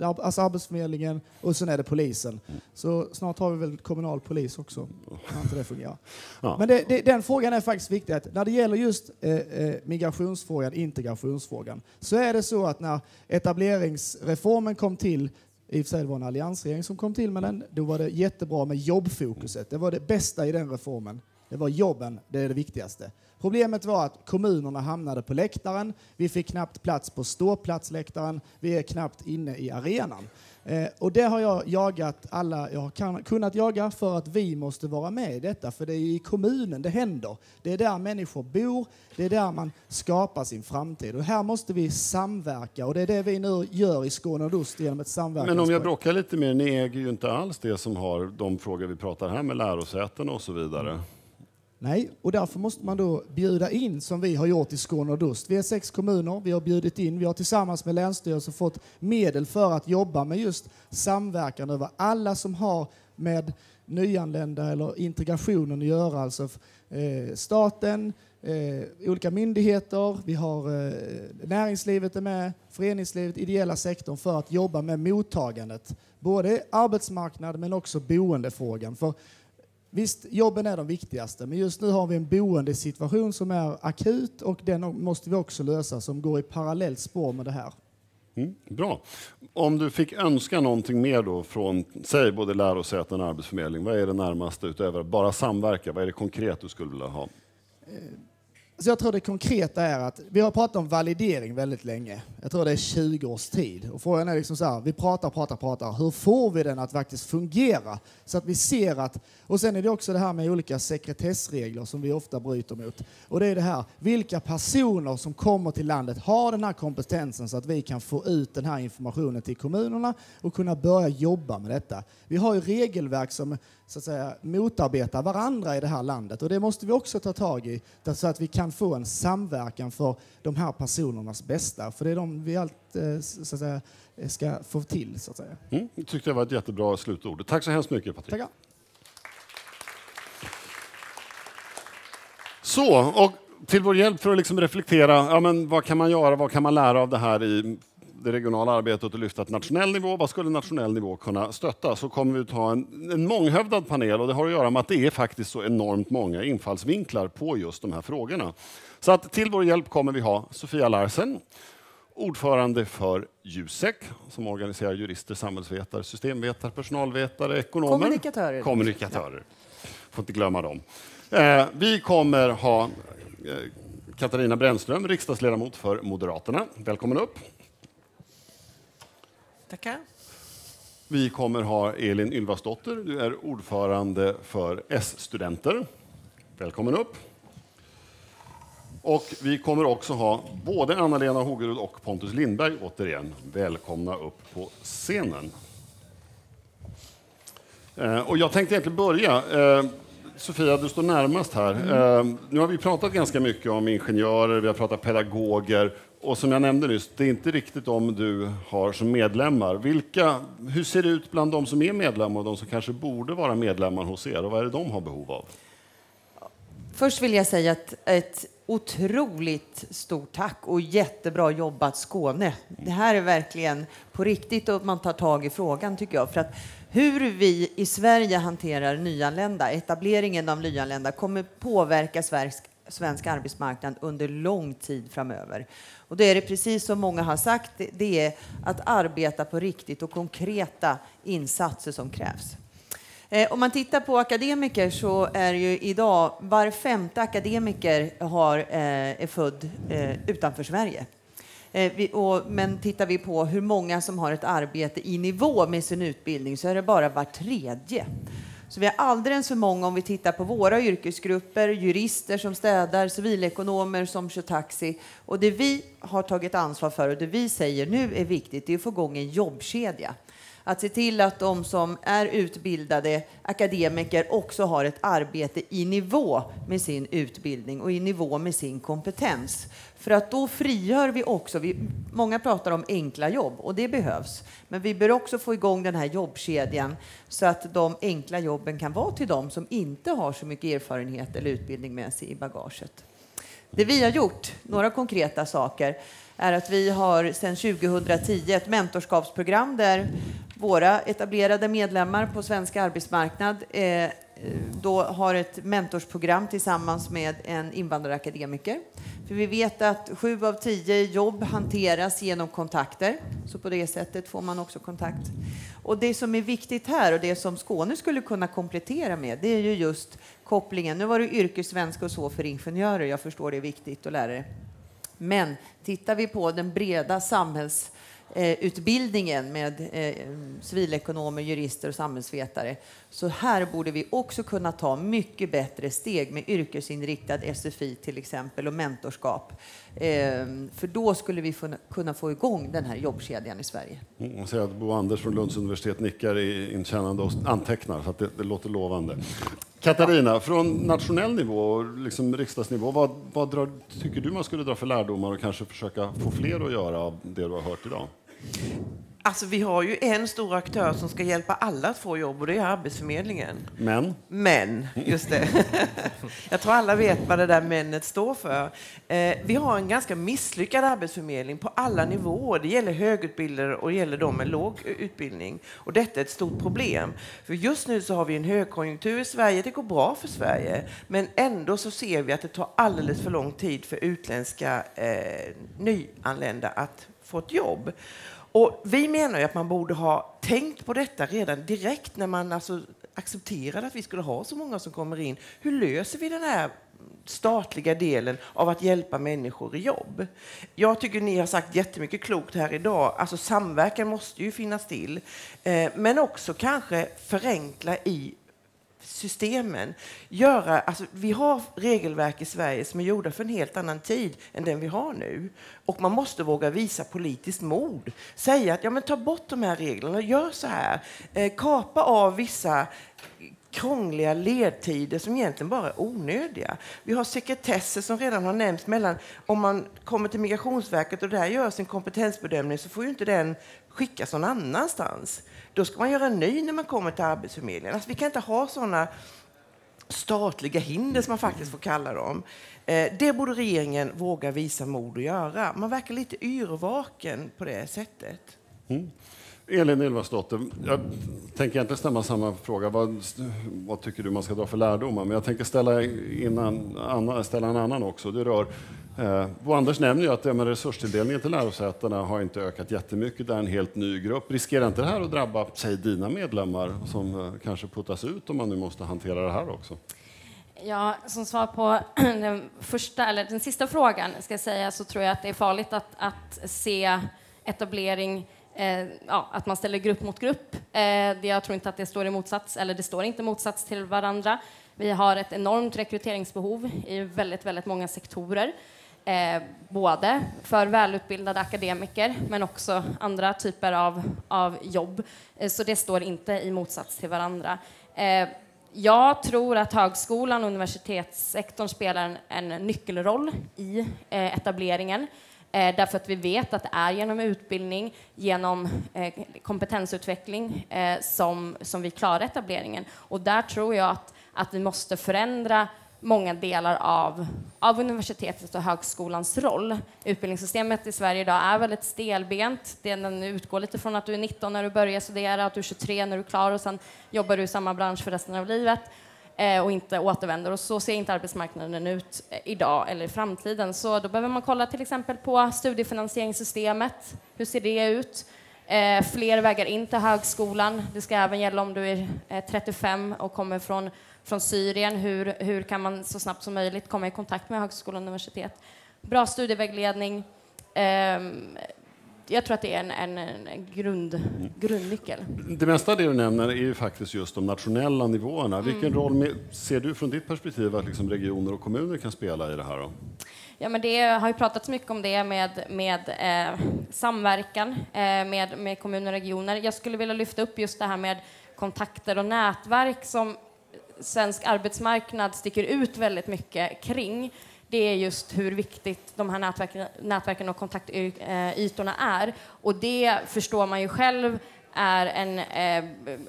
alltså Arbetsförmedlingen och sen är det polisen. Så snart har vi väl kommunal polis också, när inte det fungerar. Ja. Men det, det, den frågan är faktiskt viktig. Att när det gäller just eh, eh, migrationsfrågan, integrationsfrågan, så är det så att när etableringsreformen kom till, i och för sig det var en alliansregering som kom till med den, då var det jättebra med jobbfokuset. Det var det bästa i den reformen. Det var jobben, det är det viktigaste. Problemet var att kommunerna hamnade på läktaren. Vi fick knappt plats på ståplatsläktaren. Vi är knappt inne i arenan. Eh, och det har jag jagat alla jag har kan, kunnat jaga för att vi måste vara med i detta. För det är i kommunen det händer. Det är där människor bor. Det är där man skapar sin framtid. Och här måste vi samverka och det är det vi nu gör i Skåne och Ost genom ett samverkan. Men om jag bråkar lite mer, ni äger ju inte alls det som har de frågor vi pratar här med lärosäten och så vidare. Nej, och därför måste man då bjuda in som vi har gjort i Skåne och Dust. Vi är sex kommuner, vi har bjudit in, vi har tillsammans med Länsstyrelsen fått medel för att jobba med just samverkan över alla som har med nyanlända eller integrationen att göra. Alltså eh, staten, eh, olika myndigheter, vi har eh, näringslivet är med, föreningslivet, ideella sektorn för att jobba med mottagandet. Både arbetsmarknad men också boendefrågan. För Visst, jobben är de viktigaste, men just nu har vi en boendesituation som är akut och den måste vi också lösa som går i parallellt spår med det här. Mm, bra. Om du fick önska någonting mer då från, säg både lärosäten och arbetsförmedling, vad är det närmaste utöver bara samverka? Vad är det konkret du skulle vilja ha? Så jag tror det konkreta är att vi har pratat om validering väldigt länge. Jag tror det är 20 års tid. Och frågan är liksom så här, vi pratar, pratar, pratar. Hur får vi den att faktiskt fungera? Så att vi ser att... Och sen är det också det här med olika sekretessregler som vi ofta bryter mot. Och det är det här, vilka personer som kommer till landet har den här kompetensen så att vi kan få ut den här informationen till kommunerna och kunna börja jobba med detta. Vi har ju regelverk som så att säga motarbetar varandra i det här landet och det måste vi också ta tag i så att vi kan få en samverkan för de här personernas bästa. För det är de vi allt eh, så att säga, ska få till. Så att säga. Mm, jag tyckte det var ett jättebra slutord. Tack så hemskt mycket Patrik. Tackar. Så, och till vår hjälp för att liksom reflektera, ja, men vad kan man göra, vad kan man lära av det här i det regionala arbetet och lyfta till nationell nivå. Vad skulle nationell nivå kunna stötta? Så kommer vi att ha en, en månghövdad panel och det har att göra med att det är faktiskt så enormt många infallsvinklar på just de här frågorna. Så att till vår hjälp kommer vi ha Sofia Larsen, ordförande för Jusek som organiserar jurister, samhällsvetare, systemvetare, personalvetare, ekonomer. Kommunikatörer. Kommunikatörer. Får inte glömma dem. Eh, vi kommer ha eh, Katarina Brännström, riksdagsledamot för Moderaterna. Välkommen upp. Tackar. Vi kommer ha Elin Ylvasdotter. Du är ordförande för S-studenter. Välkommen upp. Och vi kommer också ha både Anna-Lena Hogerud och Pontus Lindberg återigen. Välkomna upp på scenen. Eh, och jag tänkte egentligen börja. Eh, Sofia, du står närmast här. Eh, nu har vi pratat ganska mycket om ingenjörer, vi har pratat pedagoger och som jag nämnde nyss, det är inte riktigt de du har som medlemmar. Vilka, hur ser det ut bland de som är medlemmar och de som kanske borde vara medlemmar hos er? Och vad är det de har behov av? Först vill jag säga att ett otroligt stort tack och jättebra jobbat Skåne. Det här är verkligen på riktigt och man tar tag i frågan tycker jag. För att hur vi i Sverige hanterar nyanlända, etableringen av nyanlända, kommer påverka svensk, svensk arbetsmarknad under lång tid framöver. Och det är det precis som många har sagt, det är att arbeta på riktigt och konkreta insatser som krävs. Eh, om man tittar på akademiker så är ju idag var femte akademiker har, eh, är född eh, utanför Sverige. Men tittar vi på hur många som har ett arbete i nivå med sin utbildning så är det bara var tredje. Så vi har alldeles för många om vi tittar på våra yrkesgrupper, jurister som städar, civilekonomer som kör taxi. Och det vi har tagit ansvar för och det vi säger nu är viktigt, det är att få igång en jobbkedja. Att se till att de som är utbildade akademiker också har ett arbete i nivå med sin utbildning och i nivå med sin kompetens. För att då frigör vi också, vi, många pratar om enkla jobb och det behövs. Men vi bör också få igång den här jobbkedjan så att de enkla jobben kan vara till de som inte har så mycket erfarenhet eller utbildning med sig i bagaget. Det vi har gjort, några konkreta saker, är att vi har sedan 2010 ett mentorskapsprogram där våra etablerade medlemmar på svensk arbetsmarknad eh, då har ett mentorsprogram tillsammans med en invandrarakademiker. För vi vet att sju av tio jobb hanteras genom kontakter, så på det sättet får man också kontakt. Och det som är viktigt här och det som Skåne skulle kunna komplettera med, det är ju just kopplingen. Nu var det yrkessvenska och så för ingenjörer, jag förstår det är viktigt att lära det. Men tittar vi på den breda samhälls Eh, utbildningen med eh, civilekonomer, jurister och samhällsvetare. Så här borde vi också kunna ta mycket bättre steg med yrkesinriktad SFI till exempel och mentorskap. Ehm, för då skulle vi kunna få igång den här jobbkedjan i Sverige. Mm, Jag ser att Bo Anders från Lunds universitet nickar inkännande och antecknar, så det, det, låter lovande. Katarina, från nationell nivå och liksom riksdagsnivå, vad, vad drar, tycker du man skulle dra för lärdomar och kanske försöka få fler att göra av det du har hört idag? Alltså, vi har ju en stor aktör som ska hjälpa alla att få jobb och det är Arbetsförmedlingen. Men? Men, just det. Jag tror alla vet vad det där männet står för. Eh, vi har en ganska misslyckad arbetsförmedling på alla nivåer. Det gäller högutbildade och det gäller de med låg utbildning. Och detta är ett stort problem. För just nu så har vi en högkonjunktur i Sverige. Det går bra för Sverige. Men ändå så ser vi att det tar alldeles för lång tid för utländska eh, nyanlända att få ett jobb. Och vi menar ju att man borde ha tänkt på detta redan direkt när man alltså accepterade att vi skulle ha så många som kommer in. Hur löser vi den här statliga delen av att hjälpa människor i jobb. Jag tycker ni har sagt jättemycket klokt här idag. Alltså samverkan måste ju finnas till, eh, men också kanske förenkla i systemen. Göra, alltså, vi har regelverk i Sverige som är gjorda för en helt annan tid än den vi har nu. Och man måste våga visa politiskt mod. Säga att ja, men ta bort de här reglerna, gör så här. Eh, kapa av vissa krångliga ledtider som egentligen bara är onödiga. Vi har sekretesser som redan har nämnts mellan, om man kommer till Migrationsverket och där görs en kompetensbedömning så får ju inte den skickas någon annanstans. Då ska man göra en ny när man kommer till Arbetsförmedlingen. Alltså, vi kan inte ha sådana statliga hinder som man faktiskt får kalla dem. Eh, det borde regeringen våga visa mod att göra. Man verkar lite yrvaken på det sättet. Mm. Elin Ylvasdotter, jag tänker inte ställa samma fråga. Vad, vad, tycker du man ska dra för lärdomar? Men jag tänker ställa, innan, ställa en annan också. Det rör, eh, Bo Anders nämner ju att ja, resurstilldelningen till lärosätena har inte ökat jättemycket. Det är en helt ny grupp. Riskerar inte det här att drabba, säg dina medlemmar som eh, kanske puttas ut om man nu måste hantera det här också? Ja, som svar på den, första, eller den sista frågan ska jag säga, så tror jag att det är farligt att, att se etablering eh, ja, att man ställer grupp mot grupp. Eh, jag tror inte att det står i motsats, eller det står inte motsats till varandra. Vi har ett enormt rekryteringsbehov i väldigt, väldigt många sektorer. Eh, både för välutbildade akademiker men också andra typer av, av jobb. Eh, så det står inte i motsats till varandra. Eh, jag tror att högskolan och universitetssektorn spelar en, en nyckelroll i eh, etableringen. Eh, därför att vi vet att det är genom utbildning, genom eh, kompetensutveckling eh, som, som vi klarar etableringen. Och där tror jag att, att vi måste förändra många delar av, av universitetets och högskolans roll. Utbildningssystemet i Sverige idag är väldigt stelbent. Den utgår lite från att du är 19 när du börjar studera, att du är 23 när du är klar och sen jobbar du i samma bransch för resten av livet. Eh, och inte återvänder. Och så ser inte arbetsmarknaden ut eh, idag eller i framtiden. Så då behöver man kolla till exempel på studiefinansieringssystemet. Hur ser det ut? Eh, fler vägar in till högskolan. Det ska även gälla om du är 35 och kommer från, från Syrien. Hur, hur kan man så snabbt som möjligt komma i kontakt med högskola och universitet? Bra studievägledning. Ehm, jag tror att det är en, en, en grund, grundnyckel. Det mesta av det du nämner är ju faktiskt just de nationella nivåerna. Mm. Vilken roll ser du från ditt perspektiv att liksom regioner och kommuner kan spela i det här? Då? Ja, men det har ju pratats mycket om det med, med eh, samverkan eh, med, med kommuner och regioner. Jag skulle vilja lyfta upp just det här med kontakter och nätverk som svensk arbetsmarknad sticker ut väldigt mycket kring det är just hur viktigt de här nätverken, nätverken och kontaktytorna är. Och det förstår man ju själv är, en, eh,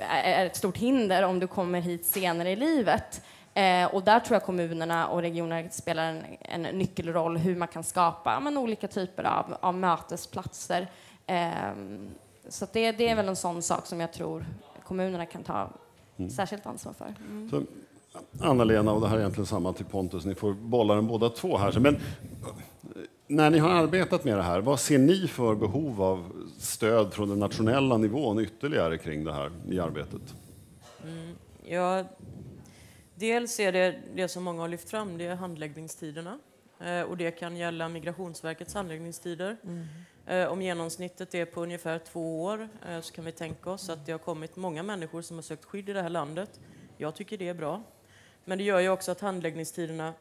är ett stort hinder om du kommer hit senare i livet. Eh, och där tror jag kommunerna och regionerna spelar en, en nyckelroll hur man kan skapa men, olika typer av, av mötesplatser. Eh, så det, det, är väl en sån sak som jag tror kommunerna kan ta mm. särskilt ansvar för. Mm. Anna-Lena, och det här är egentligen samma till Pontus, ni får bolla den båda två här. Men när ni har arbetat med det här, vad ser ni för behov av stöd från den nationella nivån ytterligare kring det här i arbetet? Mm, ja, dels är det det som många har lyft fram, det är handläggningstiderna. Eh, och det kan gälla Migrationsverkets handläggningstider. Mm. Eh, om genomsnittet är på ungefär två år eh, så kan vi tänka oss att det har kommit många människor som har sökt skydd i det här landet. Jag tycker det är bra. Men det gör ju också att handläggningstiderna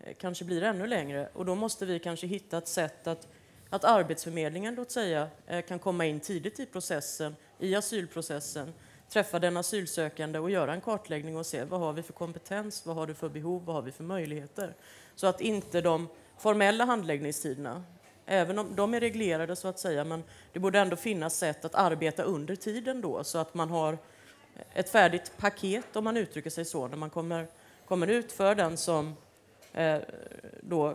eh, kanske blir ännu längre och då måste vi kanske hitta ett sätt att, att Arbetsförmedlingen låt säga, kan komma in tidigt i processen, i asylprocessen, träffa den asylsökande och göra en kartläggning och se vad har vi för kompetens, vad har du för behov, vad har vi för möjligheter? Så att inte de formella handläggningstiderna, även om de är reglerade så att säga, men det borde ändå finnas sätt att arbeta under tiden då så att man har ett färdigt paket, om man uttrycker sig så, när man kommer, kommer ut för den som eh, då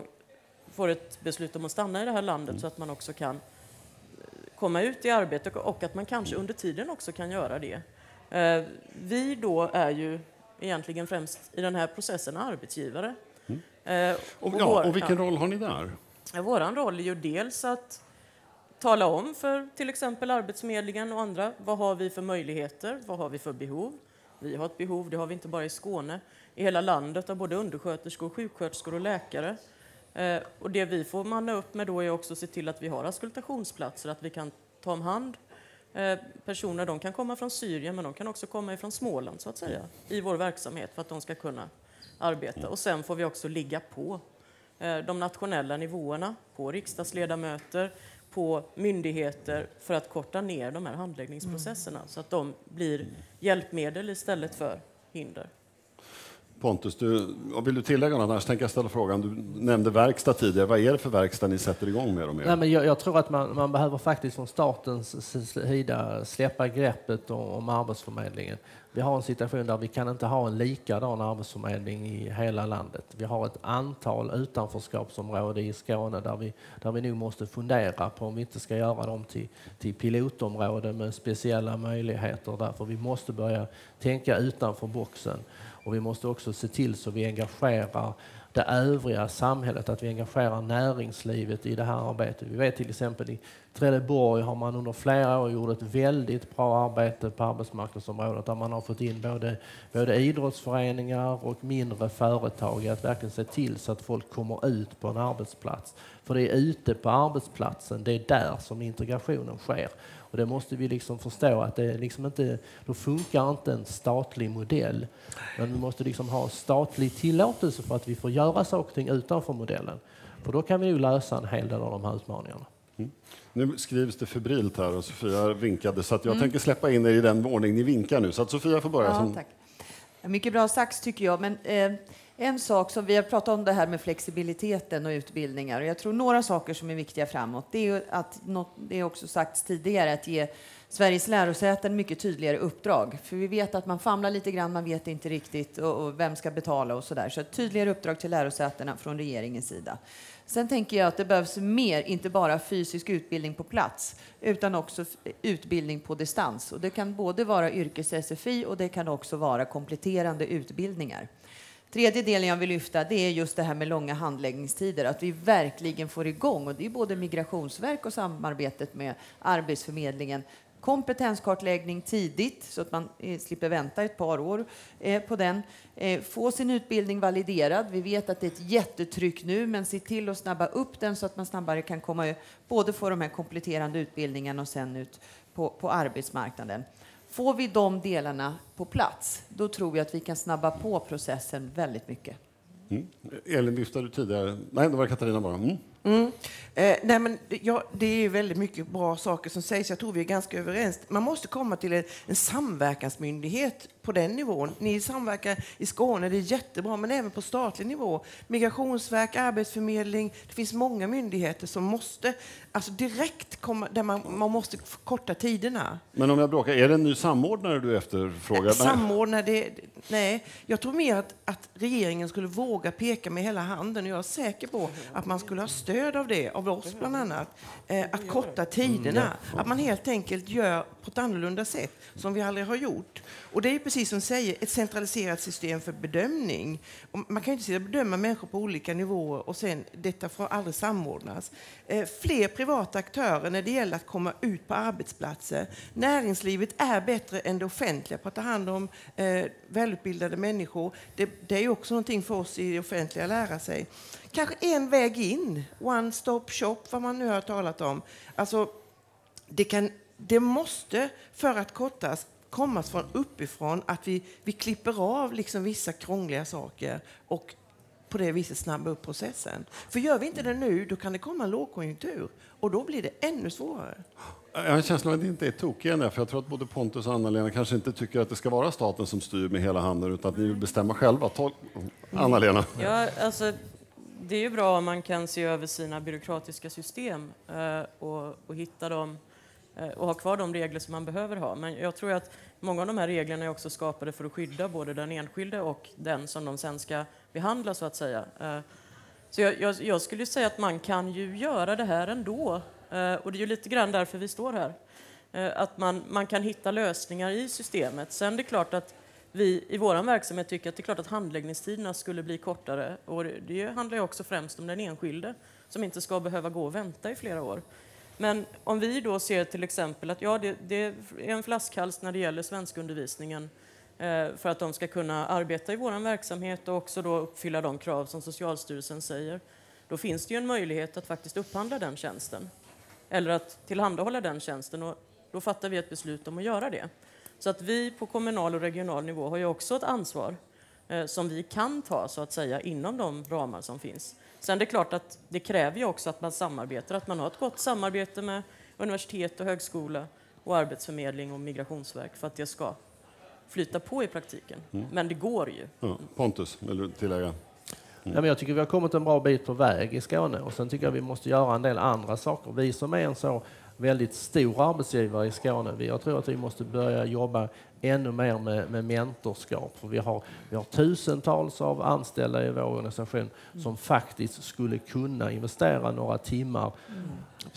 får ett beslut om att stanna i det här landet så att man också kan komma ut i arbete och att man kanske under tiden också kan göra det. Eh, vi då är ju egentligen främst i den här processen arbetsgivare. Mm. Eh, och, ja, och vilken roll har ni där? Vår roll är ju dels att tala om för till exempel Arbetsförmedlingen och andra vad har vi för möjligheter, vad har vi för behov. Vi har ett behov, det har vi inte bara i Skåne, i hela landet av både undersköterskor, sjuksköterskor och läkare. Eh, och det vi får manna upp med då är också att se till att vi har auskultationsplatser, att vi kan ta om hand eh, personer. De kan komma från Syrien, men de kan också komma från Småland så att säga, i vår verksamhet för att de ska kunna arbeta. Och sen får vi också ligga på de nationella nivåerna, på riksdagsledamöter, på myndigheter för att korta ner de här handläggningsprocesserna mm. så att de blir hjälpmedel istället för hinder. Pontus, du, vill du tillägga något? Annars tänker jag ställa frågan. Du nämnde verkstad tidigare. Vad är det för verkstad ni sätter igång med? Dem Nej, men jag, jag, tror att man, man, behöver faktiskt från statens sida släppa greppet om, om Arbetsförmedlingen. Vi har en situation där vi kan inte ha en likadan arbetsförmedling i hela landet. Vi har ett antal utanförskapsområden i Skåne där vi, där vi nu måste fundera på om vi inte ska göra dem till, till pilotområden med speciella möjligheter. Därför vi måste börja tänka utanför boxen. Och vi måste också se till så vi engagerar det övriga samhället, att vi engagerar näringslivet i det här arbetet. Vi vet till exempel i Trelleborg har man under flera år gjort ett väldigt bra arbete på arbetsmarknadsområdet där man har fått in både, både idrottsföreningar och mindre företag att verkligen se till så att folk kommer ut på en arbetsplats. För det är ute på arbetsplatsen, det är där som integrationen sker. Och det måste vi liksom förstå att det liksom inte, då funkar inte en statlig modell. Men vi måste liksom ha statlig tillåtelse för att vi får göra saker och ting utanför modellen. För då kan vi ju lösa en hel del av de här utmaningarna. Mm. Nu skrivs det febrilt här och Sofia vinkade så att jag mm. tänker släppa in er i den ordning ni vinkar nu. Så att Sofia får börja. Ja, som... tack. Mycket bra sagt tycker jag. Men, eh, en sak som vi har pratat om det här med flexibiliteten och utbildningar. Och jag tror några saker som är viktiga framåt. Det är att det är också sagts tidigare att ge Sveriges lärosäten mycket tydligare uppdrag. För vi vet att man famlar lite grann, man vet inte riktigt och, och vem ska betala och så där. Så ett tydligare uppdrag till lärosätena från regeringens sida. Sen tänker jag att det behövs mer, inte bara fysisk utbildning på plats, utan också utbildning på distans. Och det kan både vara yrkes-SFI och det kan också vara kompletterande utbildningar. Tredje delen jag vill lyfta det är just det här med långa handläggningstider, att vi verkligen får igång, och det är både Migrationsverk och samarbetet med Arbetsförmedlingen, kompetenskartläggning tidigt så att man eh, slipper vänta ett par år eh, på den. Eh, få sin utbildning validerad. Vi vet att det är ett jättetryck nu, men se till att snabba upp den så att man snabbare kan komma både få de här kompletterande utbildningarna och sen ut på, på arbetsmarknaden. Får vi de delarna på plats, då tror jag att vi kan snabba på processen väldigt mycket. Mm. Elin viftade tidigare. Nej, det var Katarina bara. Mm. Mm. Eh, nej, men, ja, det är väldigt mycket bra saker som sägs. Jag tror vi är ganska överens. Man måste komma till en, en samverkansmyndighet på den nivån. Ni samverkar i Skåne, det är jättebra, men även på statlig nivå. Migrationsverk, Arbetsförmedling, det finns många myndigheter som måste alltså direkt komma, där man, man måste korta tiderna. Men om jag bråkar, är det en ny samordnare du efterfrågar? Samordnare, det, nej. Jag tror mer att, att regeringen skulle våga peka med hela handen. Jag är säker på att man skulle ha stöd av det, av oss bland annat. Eh, att korta tiderna. Att man helt enkelt gör på ett annorlunda sätt, som vi aldrig har gjort. Och det är precis som säger, ett centraliserat system för bedömning. Och man kan inte sitta och bedöma människor på olika nivåer och sen detta får aldrig samordnas. Eh, fler privata aktörer när det gäller att komma ut på arbetsplatser. Näringslivet är bättre än det offentliga på att ta hand om eh, välutbildade människor. Det, det är också någonting för oss i det offentliga att lära sig. Kanske en väg in, one stop shop, vad man nu har talat om. Alltså, det, kan, det måste, för att kortas, komma från uppifrån, att vi, vi klipper av liksom vissa krångliga saker och på det viset snabba upp processen. För gör vi inte det nu, då kan det komma en lågkonjunktur och då blir det ännu svårare. Jag har en känsla av att ni inte är tokiga för jag tror att både Pontus och Anna-Lena kanske inte tycker att det ska vara staten som styr med hela handen utan att ni vill bestämma själva. Anna-Lena? Ja, alltså, det är ju bra om man kan se över sina byråkratiska system eh, och, och hitta dem Eh, och ha kvar de regler som man behöver ha. Men jag tror att många av de här reglerna är också skapade för att skydda både den enskilde och den som de sen ska behandla, så att säga. Eh, så jag, jag, jag skulle säga att man kan ju göra det här ändå. Eh, och det är ju lite grann därför vi står här. Att man, man kan hitta lösningar i systemet. Sen är det klart att vi i vår verksamhet tycker att det är klart att handläggningstiderna skulle bli kortare. Och det, det handlar ju också främst om den enskilde som inte ska behöva gå och vänta i flera år. Men om vi då ser till exempel att ja, det, det är en flaskhals när det gäller svenskundervisningen eh, för att de ska kunna arbeta i vår verksamhet och också då uppfylla de krav som Socialstyrelsen säger. Då finns det ju en möjlighet att faktiskt upphandla den tjänsten eller att tillhandahålla den tjänsten och då fattar vi ett beslut om att göra det. Så att vi på kommunal och regional nivå har ju också ett ansvar eh, som vi kan ta så att säga inom de ramar som finns. Sen är det klart att det kräver ju också att man samarbetar, att man har ett gott samarbete med universitet och högskola och arbetsförmedling och migrationsverk för att det ska flyta på i praktiken. Mm. Men det går ju. Ja, Pontus, vill du tillägga? Ja, men jag tycker vi har kommit en bra bit på väg i Skåne och sen tycker jag vi måste göra en del andra saker. Vi som är en så väldigt stor arbetsgivare i Skåne, jag tror att vi måste börja jobba ännu mer med, med mentorskap. För vi, har, vi har tusentals av anställda i vår organisation som faktiskt skulle kunna investera några timmar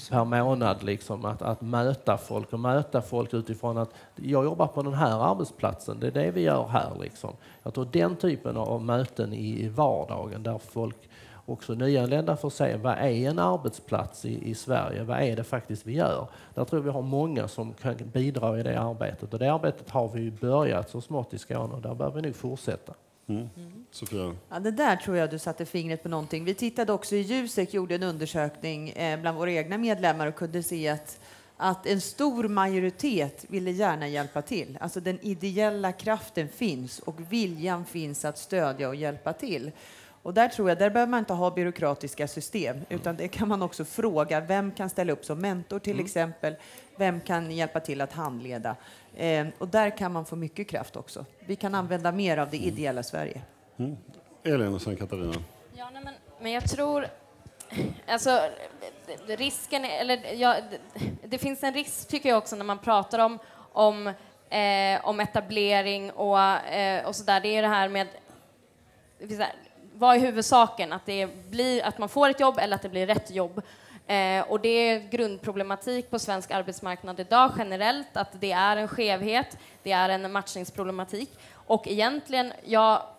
per månad liksom, att, att möta folk och möta folk utifrån att jag jobbar på den här arbetsplatsen, det är det vi gör här. Liksom. Jag tror den typen av möten i, i vardagen där folk också nyanlända får se vad är en arbetsplats i, i Sverige, vad är det faktiskt vi gör? Där tror vi har många som kan bidra i det arbetet och det arbetet har vi ju börjat så smått i Skåne och där bör vi nog fortsätta. Mm. Sofia? Ja, det där tror jag du satte fingret på någonting. Vi tittade också i Jusek, gjorde en undersökning eh, bland våra egna medlemmar och kunde se att, att en stor majoritet ville gärna hjälpa till. Alltså den ideella kraften finns och viljan finns att stödja och hjälpa till. Och där tror jag, där behöver man inte ha byråkratiska system, utan det kan man också fråga. Vem kan ställa upp som mentor till exempel? Vem kan hjälpa till att handleda? Eh, och där kan man få mycket kraft också. Vi kan använda mer av det ideella Sverige. Mm. Elin och sen Katarina. Ja, nej, men, men jag tror... Alltså, risken... är- Eller, ja, det, det finns en risk, tycker jag också, när man pratar om, om, eh, om etablering och, eh, och sådär. Det är det här med... det här, vad är huvudsaken? Att, det blir, att man får ett jobb eller att det blir rätt jobb? Eh, och det är grundproblematik på svensk arbetsmarknad idag generellt, att det är en skevhet, det är en matchningsproblematik. Och egentligen, ja,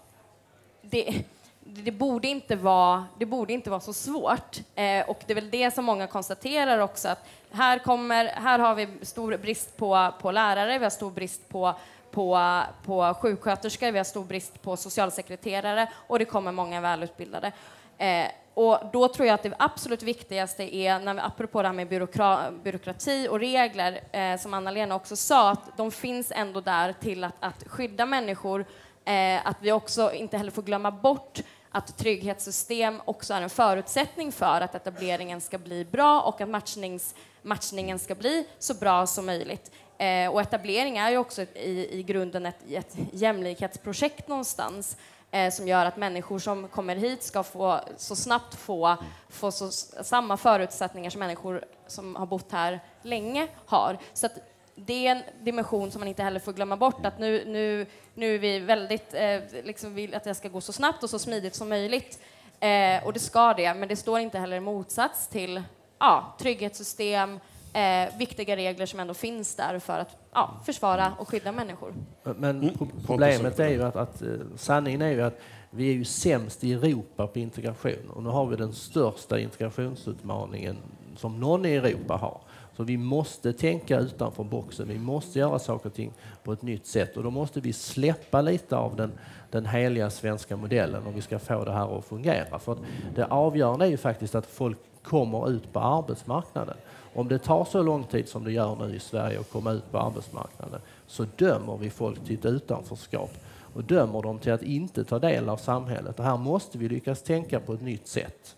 det, det, borde inte vara, det borde inte vara så svårt. Eh, och det är väl det som många konstaterar också, att här, kommer, här har vi stor brist på, på lärare, vi har stor brist på, på, på sjuksköterskor, vi har stor brist på socialsekreterare och det kommer många välutbildade. Eh, och då tror jag att det absolut viktigaste är, när vi, apropå det här med byråkra, byråkrati och regler, eh, som Anna-Lena också sa, att de finns ändå där till att, att skydda människor Eh, att vi också inte heller får glömma bort att trygghetssystem också är en förutsättning för att etableringen ska bli bra och att matchnings, matchningen ska bli så bra som möjligt. Eh, och etablering är ju också i, i grunden ett, ett jämlikhetsprojekt någonstans eh, som gör att människor som kommer hit ska få så snabbt få, få så, samma förutsättningar som människor som har bott här länge har. Så att det är en dimension som man inte heller får glömma bort. Att nu, nu, nu är vi väldigt, eh, liksom vill att det ska gå så snabbt och så smidigt som möjligt. Eh, och det ska det, men det står inte heller i motsats till ja, trygghetssystem, eh, viktiga regler som ändå finns där för att ja, försvara och skydda människor. Men Mm. pro- problemet är ju att, att eh, sanningen är ju att vi är ju sämst i Europa på integration och nu har vi den största integrationsutmaningen som någon i Europa har. Så vi måste tänka utanför boxen, vi måste göra saker och ting på ett nytt sätt och då måste vi släppa lite av den, den heliga svenska modellen om vi ska få det här att fungera. För att det avgörande är ju faktiskt att folk kommer ut på arbetsmarknaden. Om det tar så lång tid som det gör nu i Sverige att komma ut på arbetsmarknaden så dömer vi folk till ett utanförskap och dömer dem till att inte ta del av samhället. Och här måste vi lyckas tänka på ett nytt sätt.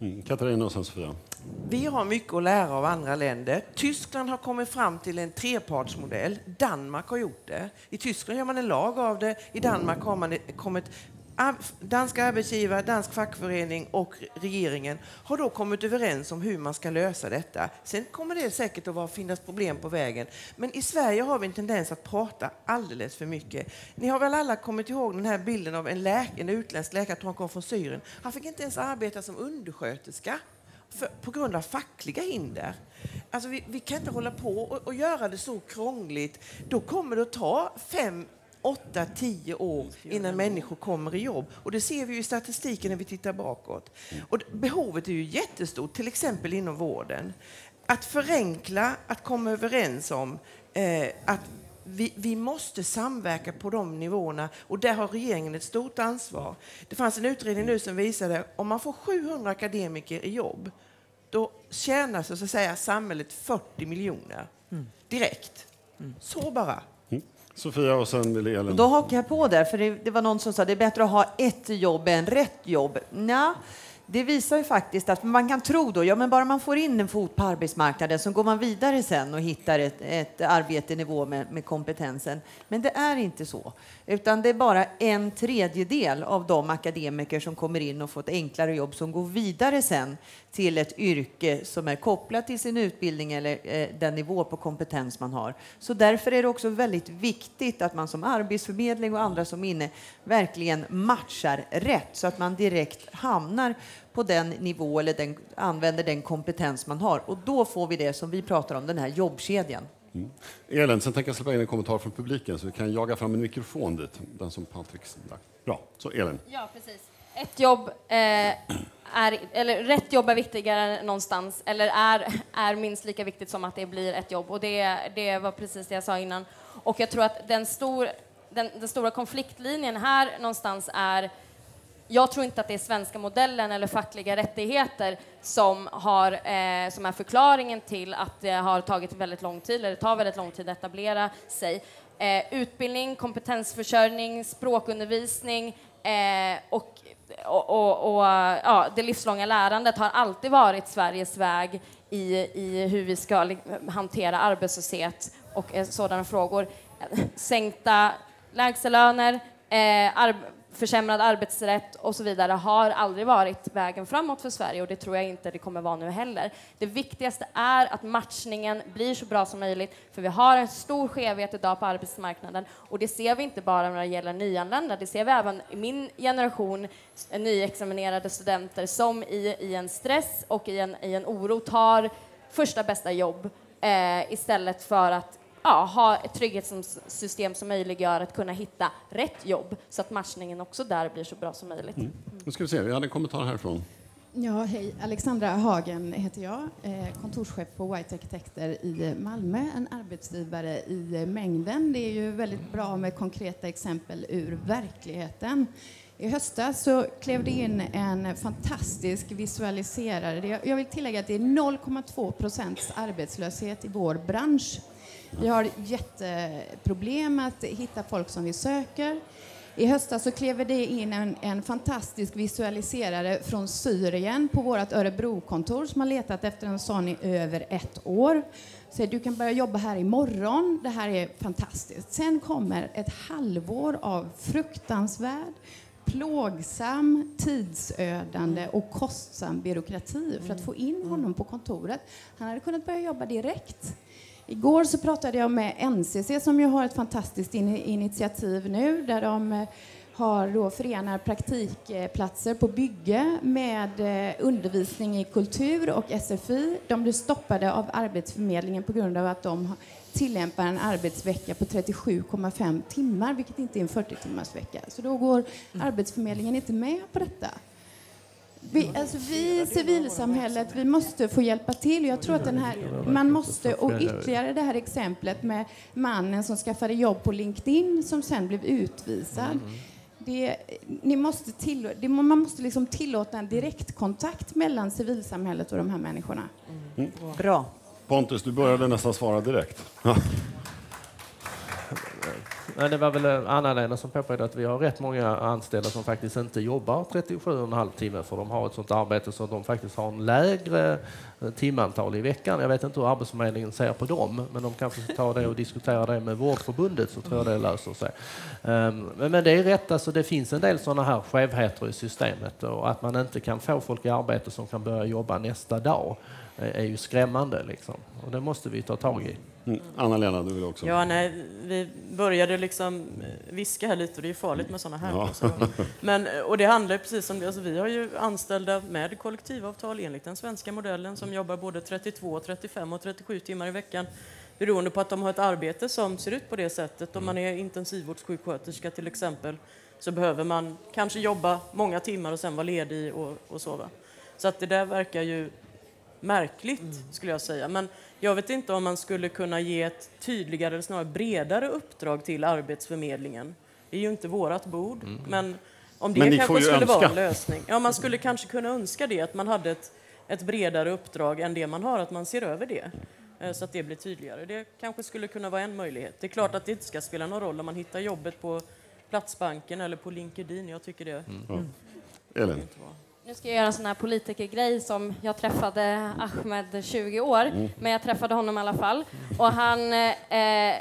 Mm. Katarina och sen Sofia. Vi har mycket att lära av andra länder. Tyskland har kommit fram till en trepartsmodell. Danmark har gjort det. I Tyskland gör man en lag av det. I Danmark har man kommit Danska arbetsgivare, dansk fackförening och regeringen har då kommit överens om hur man ska lösa detta. Sen kommer det säkert att vara, finnas problem på vägen. Men i Sverige har vi en tendens att prata alldeles för mycket. Ni har väl alla kommit ihåg den här bilden av en, läk, en utländsk läkare, som han kom från Syrien. Han fick inte ens arbeta som undersköterska för, på grund av fackliga hinder. Alltså vi, vi kan inte hålla på och, och göra det så krångligt. Då kommer det att ta fem, åtta, tio år innan människor kommer i jobb. Och det ser vi ju i statistiken när vi tittar bakåt. Och d- behovet är ju jättestort, till exempel inom vården. Att förenkla, att komma överens om eh, att vi, vi måste samverka på de nivåerna och där har regeringen ett stort ansvar. Det fanns en utredning nu som visade att om man får 700 akademiker i jobb då tjänar så att säga samhället 40 miljoner direkt. Så bara. Sofia och sen Elin. Då hakar jag på där, för det, det var någon som sa det är bättre att ha ett jobb än rätt jobb. Nja, det visar ju faktiskt att man kan tro då, ja men bara man får in en fot på arbetsmarknaden så går man vidare sen och hittar ett, ett arbete i nivå med, med kompetensen. Men det är inte så, utan det är bara en tredjedel av de akademiker som kommer in och får ett enklare jobb som går vidare sen till ett yrke som är kopplat till sin utbildning eller eh, den nivå på kompetens man har. Så därför är det också väldigt viktigt att man som arbetsförmedling och andra som är inne verkligen matchar rätt så att man direkt hamnar på den nivå eller den, använder den kompetens man har. Och då får vi det som vi pratar om, den här jobbkedjan. Mm. Elin, sen tänker jag släppa in en kommentar från publiken så vi kan jaga fram en mikrofon dit. Den som Patrik... Bra, så Elin. Ja, precis. Ett jobb eh, är, eller rätt jobb är viktigare någonstans, eller är, är minst lika viktigt som att det blir ett jobb. Och det, det var precis det jag sa innan. Och jag tror att den, stor, den, den stora konfliktlinjen här någonstans är jag tror inte att det är svenska modellen eller fackliga rättigheter som, har, eh, som är förklaringen till att det har tagit väldigt lång tid, eller det tar väldigt lång tid att etablera sig. Eh, utbildning, kompetensförsörjning, språkundervisning eh, och, och, och, och ja, det livslånga lärandet har alltid varit Sveriges väg i, i hur vi ska hantera arbetslöshet och eh, sådana frågor. Sänkta lägstalöner, eh, försämrad arbetsrätt och så vidare har aldrig varit vägen framåt för Sverige och det tror jag inte det kommer vara nu heller. Det viktigaste är att matchningen blir så bra som möjligt för vi har en stor skevhet idag på arbetsmarknaden och det ser vi inte bara när det gäller nyanlända, det ser vi även i min generation eh, nyexaminerade studenter som i, i en stress och i en, i en oro tar första bästa jobb eh, istället för att ja, ha ett trygghetssystem som möjliggör att kunna hitta rätt jobb så att matchningen också där blir så bra som möjligt. Mm. Nu ska vi se, vi hade en kommentar härifrån. Ja, hej. Alexandra Hagen heter jag, eh, kontorschef på White Arkitekter i Malmö, en arbetsgivare i mängden. Det är ju väldigt bra med konkreta exempel ur verkligheten. I höstas så klev det in en fantastisk visualiserare. Jag vill tillägga att det är 0,2 procents arbetslöshet i vår bransch. Vi har jätteproblem att hitta folk som vi söker. I höstas så klev det in en, en, fantastisk visualiserare från Syrien på vårt Örebrokontor som har letat efter en sån i över ett år. Så du kan börja jobba här imorgon. Det här är fantastiskt. Sen kommer ett halvår av fruktansvärd, plågsam, tidsödande och kostsam byråkrati för att få in honom på kontoret. Han hade kunnat börja jobba direkt. Igår så pratade jag med NCC som ju har ett fantastiskt in initiativ nu där de eh, har då förenar praktikplatser på bygge med eh, undervisning i kultur och SFI. De blir stoppade av Arbetsförmedlingen på grund av att de tillämpar en arbetsvecka på 37,5 timmar, vilket inte är en 40 timmars vecka. Så då går Arbetsförmedlingen inte med på detta. Vi, alltså vi i civilsamhället, vi måste få hjälpa till. Jag tror att den här, man måste, och ytterligare det här exemplet med mannen som skaffade jobb på LinkedIn som sen blev utvisad. Det, ni måste till, det, man måste liksom tillåta en direktkontakt mellan civilsamhället och de här människorna. Mm. Bra. Pontus, du började nästan svara direkt. Men det var väl eh, Anna-Lena som påpekade att vi har rätt många anställda som faktiskt inte jobbar 37,5 timmar för de har ett sådant arbete så att de faktiskt har en lägre eh, timantal i veckan. Jag vet inte hur Arbetsförmedlingen ser på dem, men de kanske ska ta det och diskutera det med Vårdförbundet så tror jag det löser sig. Ehm, men det är rätt, alltså det finns en del sådana här skevheter i systemet och att man inte kan få folk i arbete som kan börja jobba nästa dag eh, är ju skrämmande liksom. och det måste vi ta tag i. Mm. Anna-Lena, du vill också? Ja, nej, vi började liksom eh, viska här lite och det är farligt med sådana här. Ja. Men, eh, och det handlar precis om det, alltså, vi har ju anställda med kollektivavtal enligt den svenska modellen som jobbar både 32, 35 och 37 timmar i veckan beroende på att de har ett arbete som ser ut på det sättet. Om man är intensivvårdssjuksköterska till exempel så behöver man kanske jobba många timmar och sen vara ledig och, och sova. Så att det där verkar ju märkligt, mm. skulle jag säga. Men jag vet inte om man skulle kunna ge ett tydligare, eller snarare bredare uppdrag till Arbetsförmedlingen. Det är ju inte vårt bord, mm. men om det men kanske skulle önska. vara en lösning. Ja, man skulle kanske kunna önska det, att man hade ett, ett bredare uppdrag än det man har, att man ser över det eh, så att det blir tydligare. Det kanske skulle kunna vara en möjlighet. Det är klart att det inte ska spela någon roll om man hittar jobbet på Platsbanken eller på LinkedIn. Jag tycker det. Mm. Mm. Elin? Nu ska jag göra en sån här politikergrej som jag träffade Ahmed 20 år, Mm. men jag träffade honom i alla fall. Och han eh, eh,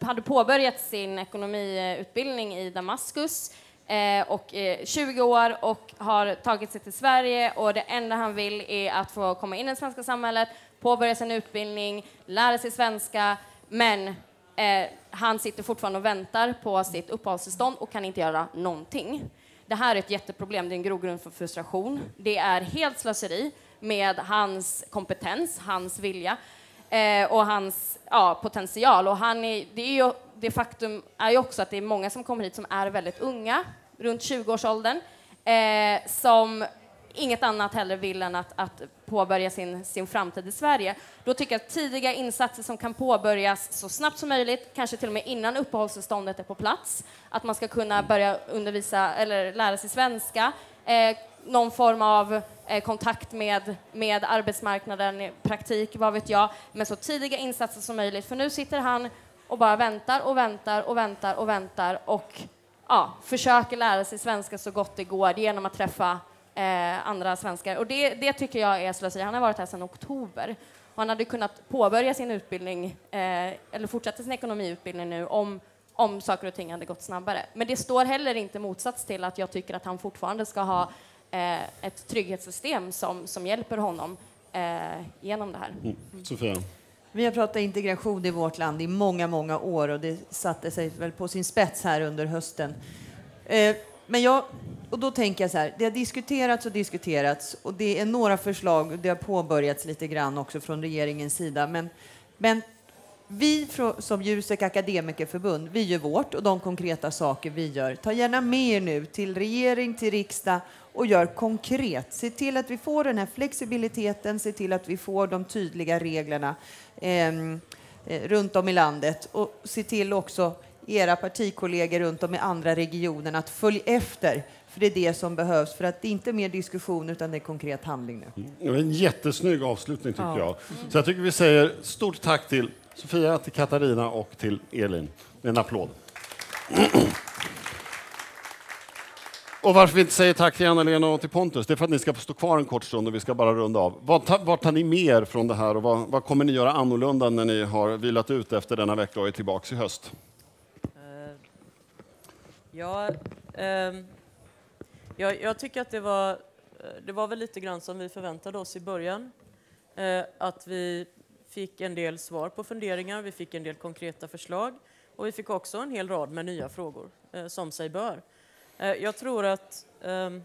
hade påbörjat sin ekonomiutbildning i Damaskus eh, och eh, 20 år och har tagit sig till Sverige och det enda han vill är att få komma in i det svenska samhället, påbörja sin utbildning, lära sig svenska, men eh, han sitter fortfarande och väntar på sitt uppehållstillstånd och kan inte göra någonting. Det här är ett jätteproblem, det är en grogrund för frustration. Det är helt slöseri med hans kompetens, hans vilja eh, och hans ja, potential. Och han är, det, är ju, det faktum är ju också att det är många som kommer hit som är väldigt unga, runt 20-årsåldern, eh, som inget annat heller vill än att, att påbörja sin, sin framtid i Sverige. Då tycker jag att tidiga insatser som kan påbörjas så snabbt som möjligt, kanske till och med innan uppehållstillståndet är på plats, att man ska kunna börja undervisa eller lära sig svenska, eh, någon form av eh, kontakt med, med arbetsmarknaden, praktik, vad vet jag, men så tidiga insatser som möjligt. För nu sitter han och bara väntar och väntar och väntar och väntar och ja, försöker lära sig svenska så gott det går genom att träffa eh, andra svenskar. Och det, det tycker jag är slöseri. Han har varit här sedan oktober. Och han hade kunnat påbörja sin utbildning, eh, eller fortsätta sin ekonomiutbildning nu, om, om saker och ting hade gått snabbare. Men det står heller inte motsats till att jag tycker att han fortfarande ska ha eh, ett trygghetssystem som, som hjälper honom eh, genom det här. Mm. Sofia? Vi har pratat integration i vårt land i många, många år och det satte sig väl på sin spets här under hösten. Men jag, och då tänker jag så här, det har diskuterats och diskuterats och det är några förslag, det har påbörjats lite grann också från regeringens sida, men, men vi som Jusek akademikerförbund, vi gör vårt och de konkreta saker vi gör. Ta gärna med er nu till regering, till riksdag och gör konkret. Se till att vi får den här flexibiliteten, se till att vi får de tydliga reglerna ehm, eh, runt om i landet och se till också era partikollegor runt om i andra regioner att följa efter. För det är det som behövs, för att det är inte mer diskussion utan det är konkret handling nu. Det var en jättesnygg avslutning tycker Ja. jag. Så jag tycker vi säger stort tack till Sofia, till Katarina och till Elin. En applåd. Och varför vi inte säger tack till Anna-Lena och till Pontus, det är för att ni ska få stå kvar en kort stund och vi ska bara runda av. Vad, ta, vad tar ni med er från det här och vad, vad kommer ni göra annorlunda när ni har vilat ut efter denna vecka och är tillbaks i höst? Ja, ehm, jag, jag tycker att det var, eh, det var väl lite grann som vi förväntade oss i början. Eh, att vi fick en del svar på funderingar, vi fick en del konkreta förslag och vi fick också en hel rad med nya frågor, eh, som sig bör. Eh, jag tror att ehm,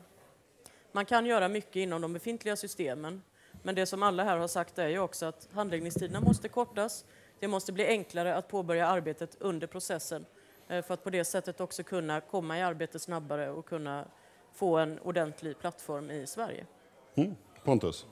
man kan göra mycket inom de befintliga systemen, men det som alla här har sagt är ju också att handläggningstiderna måste kortas. Det måste bli enklare att påbörja arbetet under processen för att på det sättet också kunna komma i arbete snabbare och kunna få en ordentlig plattform i Sverige. Mm. Pontus?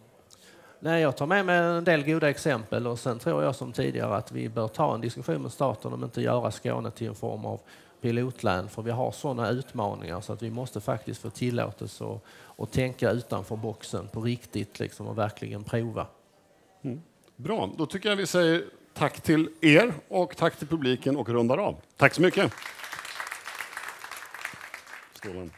Nej, jag tar med mig en del goda exempel och sen tror jag som tidigare att vi bör ta en diskussion med staten om inte göra Skåne till en form av pilotlän för vi har sådana utmaningar så att vi måste faktiskt få tillåtelse att, att tänka utanför boxen på riktigt liksom, och verkligen prova. Mm. Bra, då tycker jag vi säger tack till er och tack till publiken och rundar av. Tack så mycket. Skålen.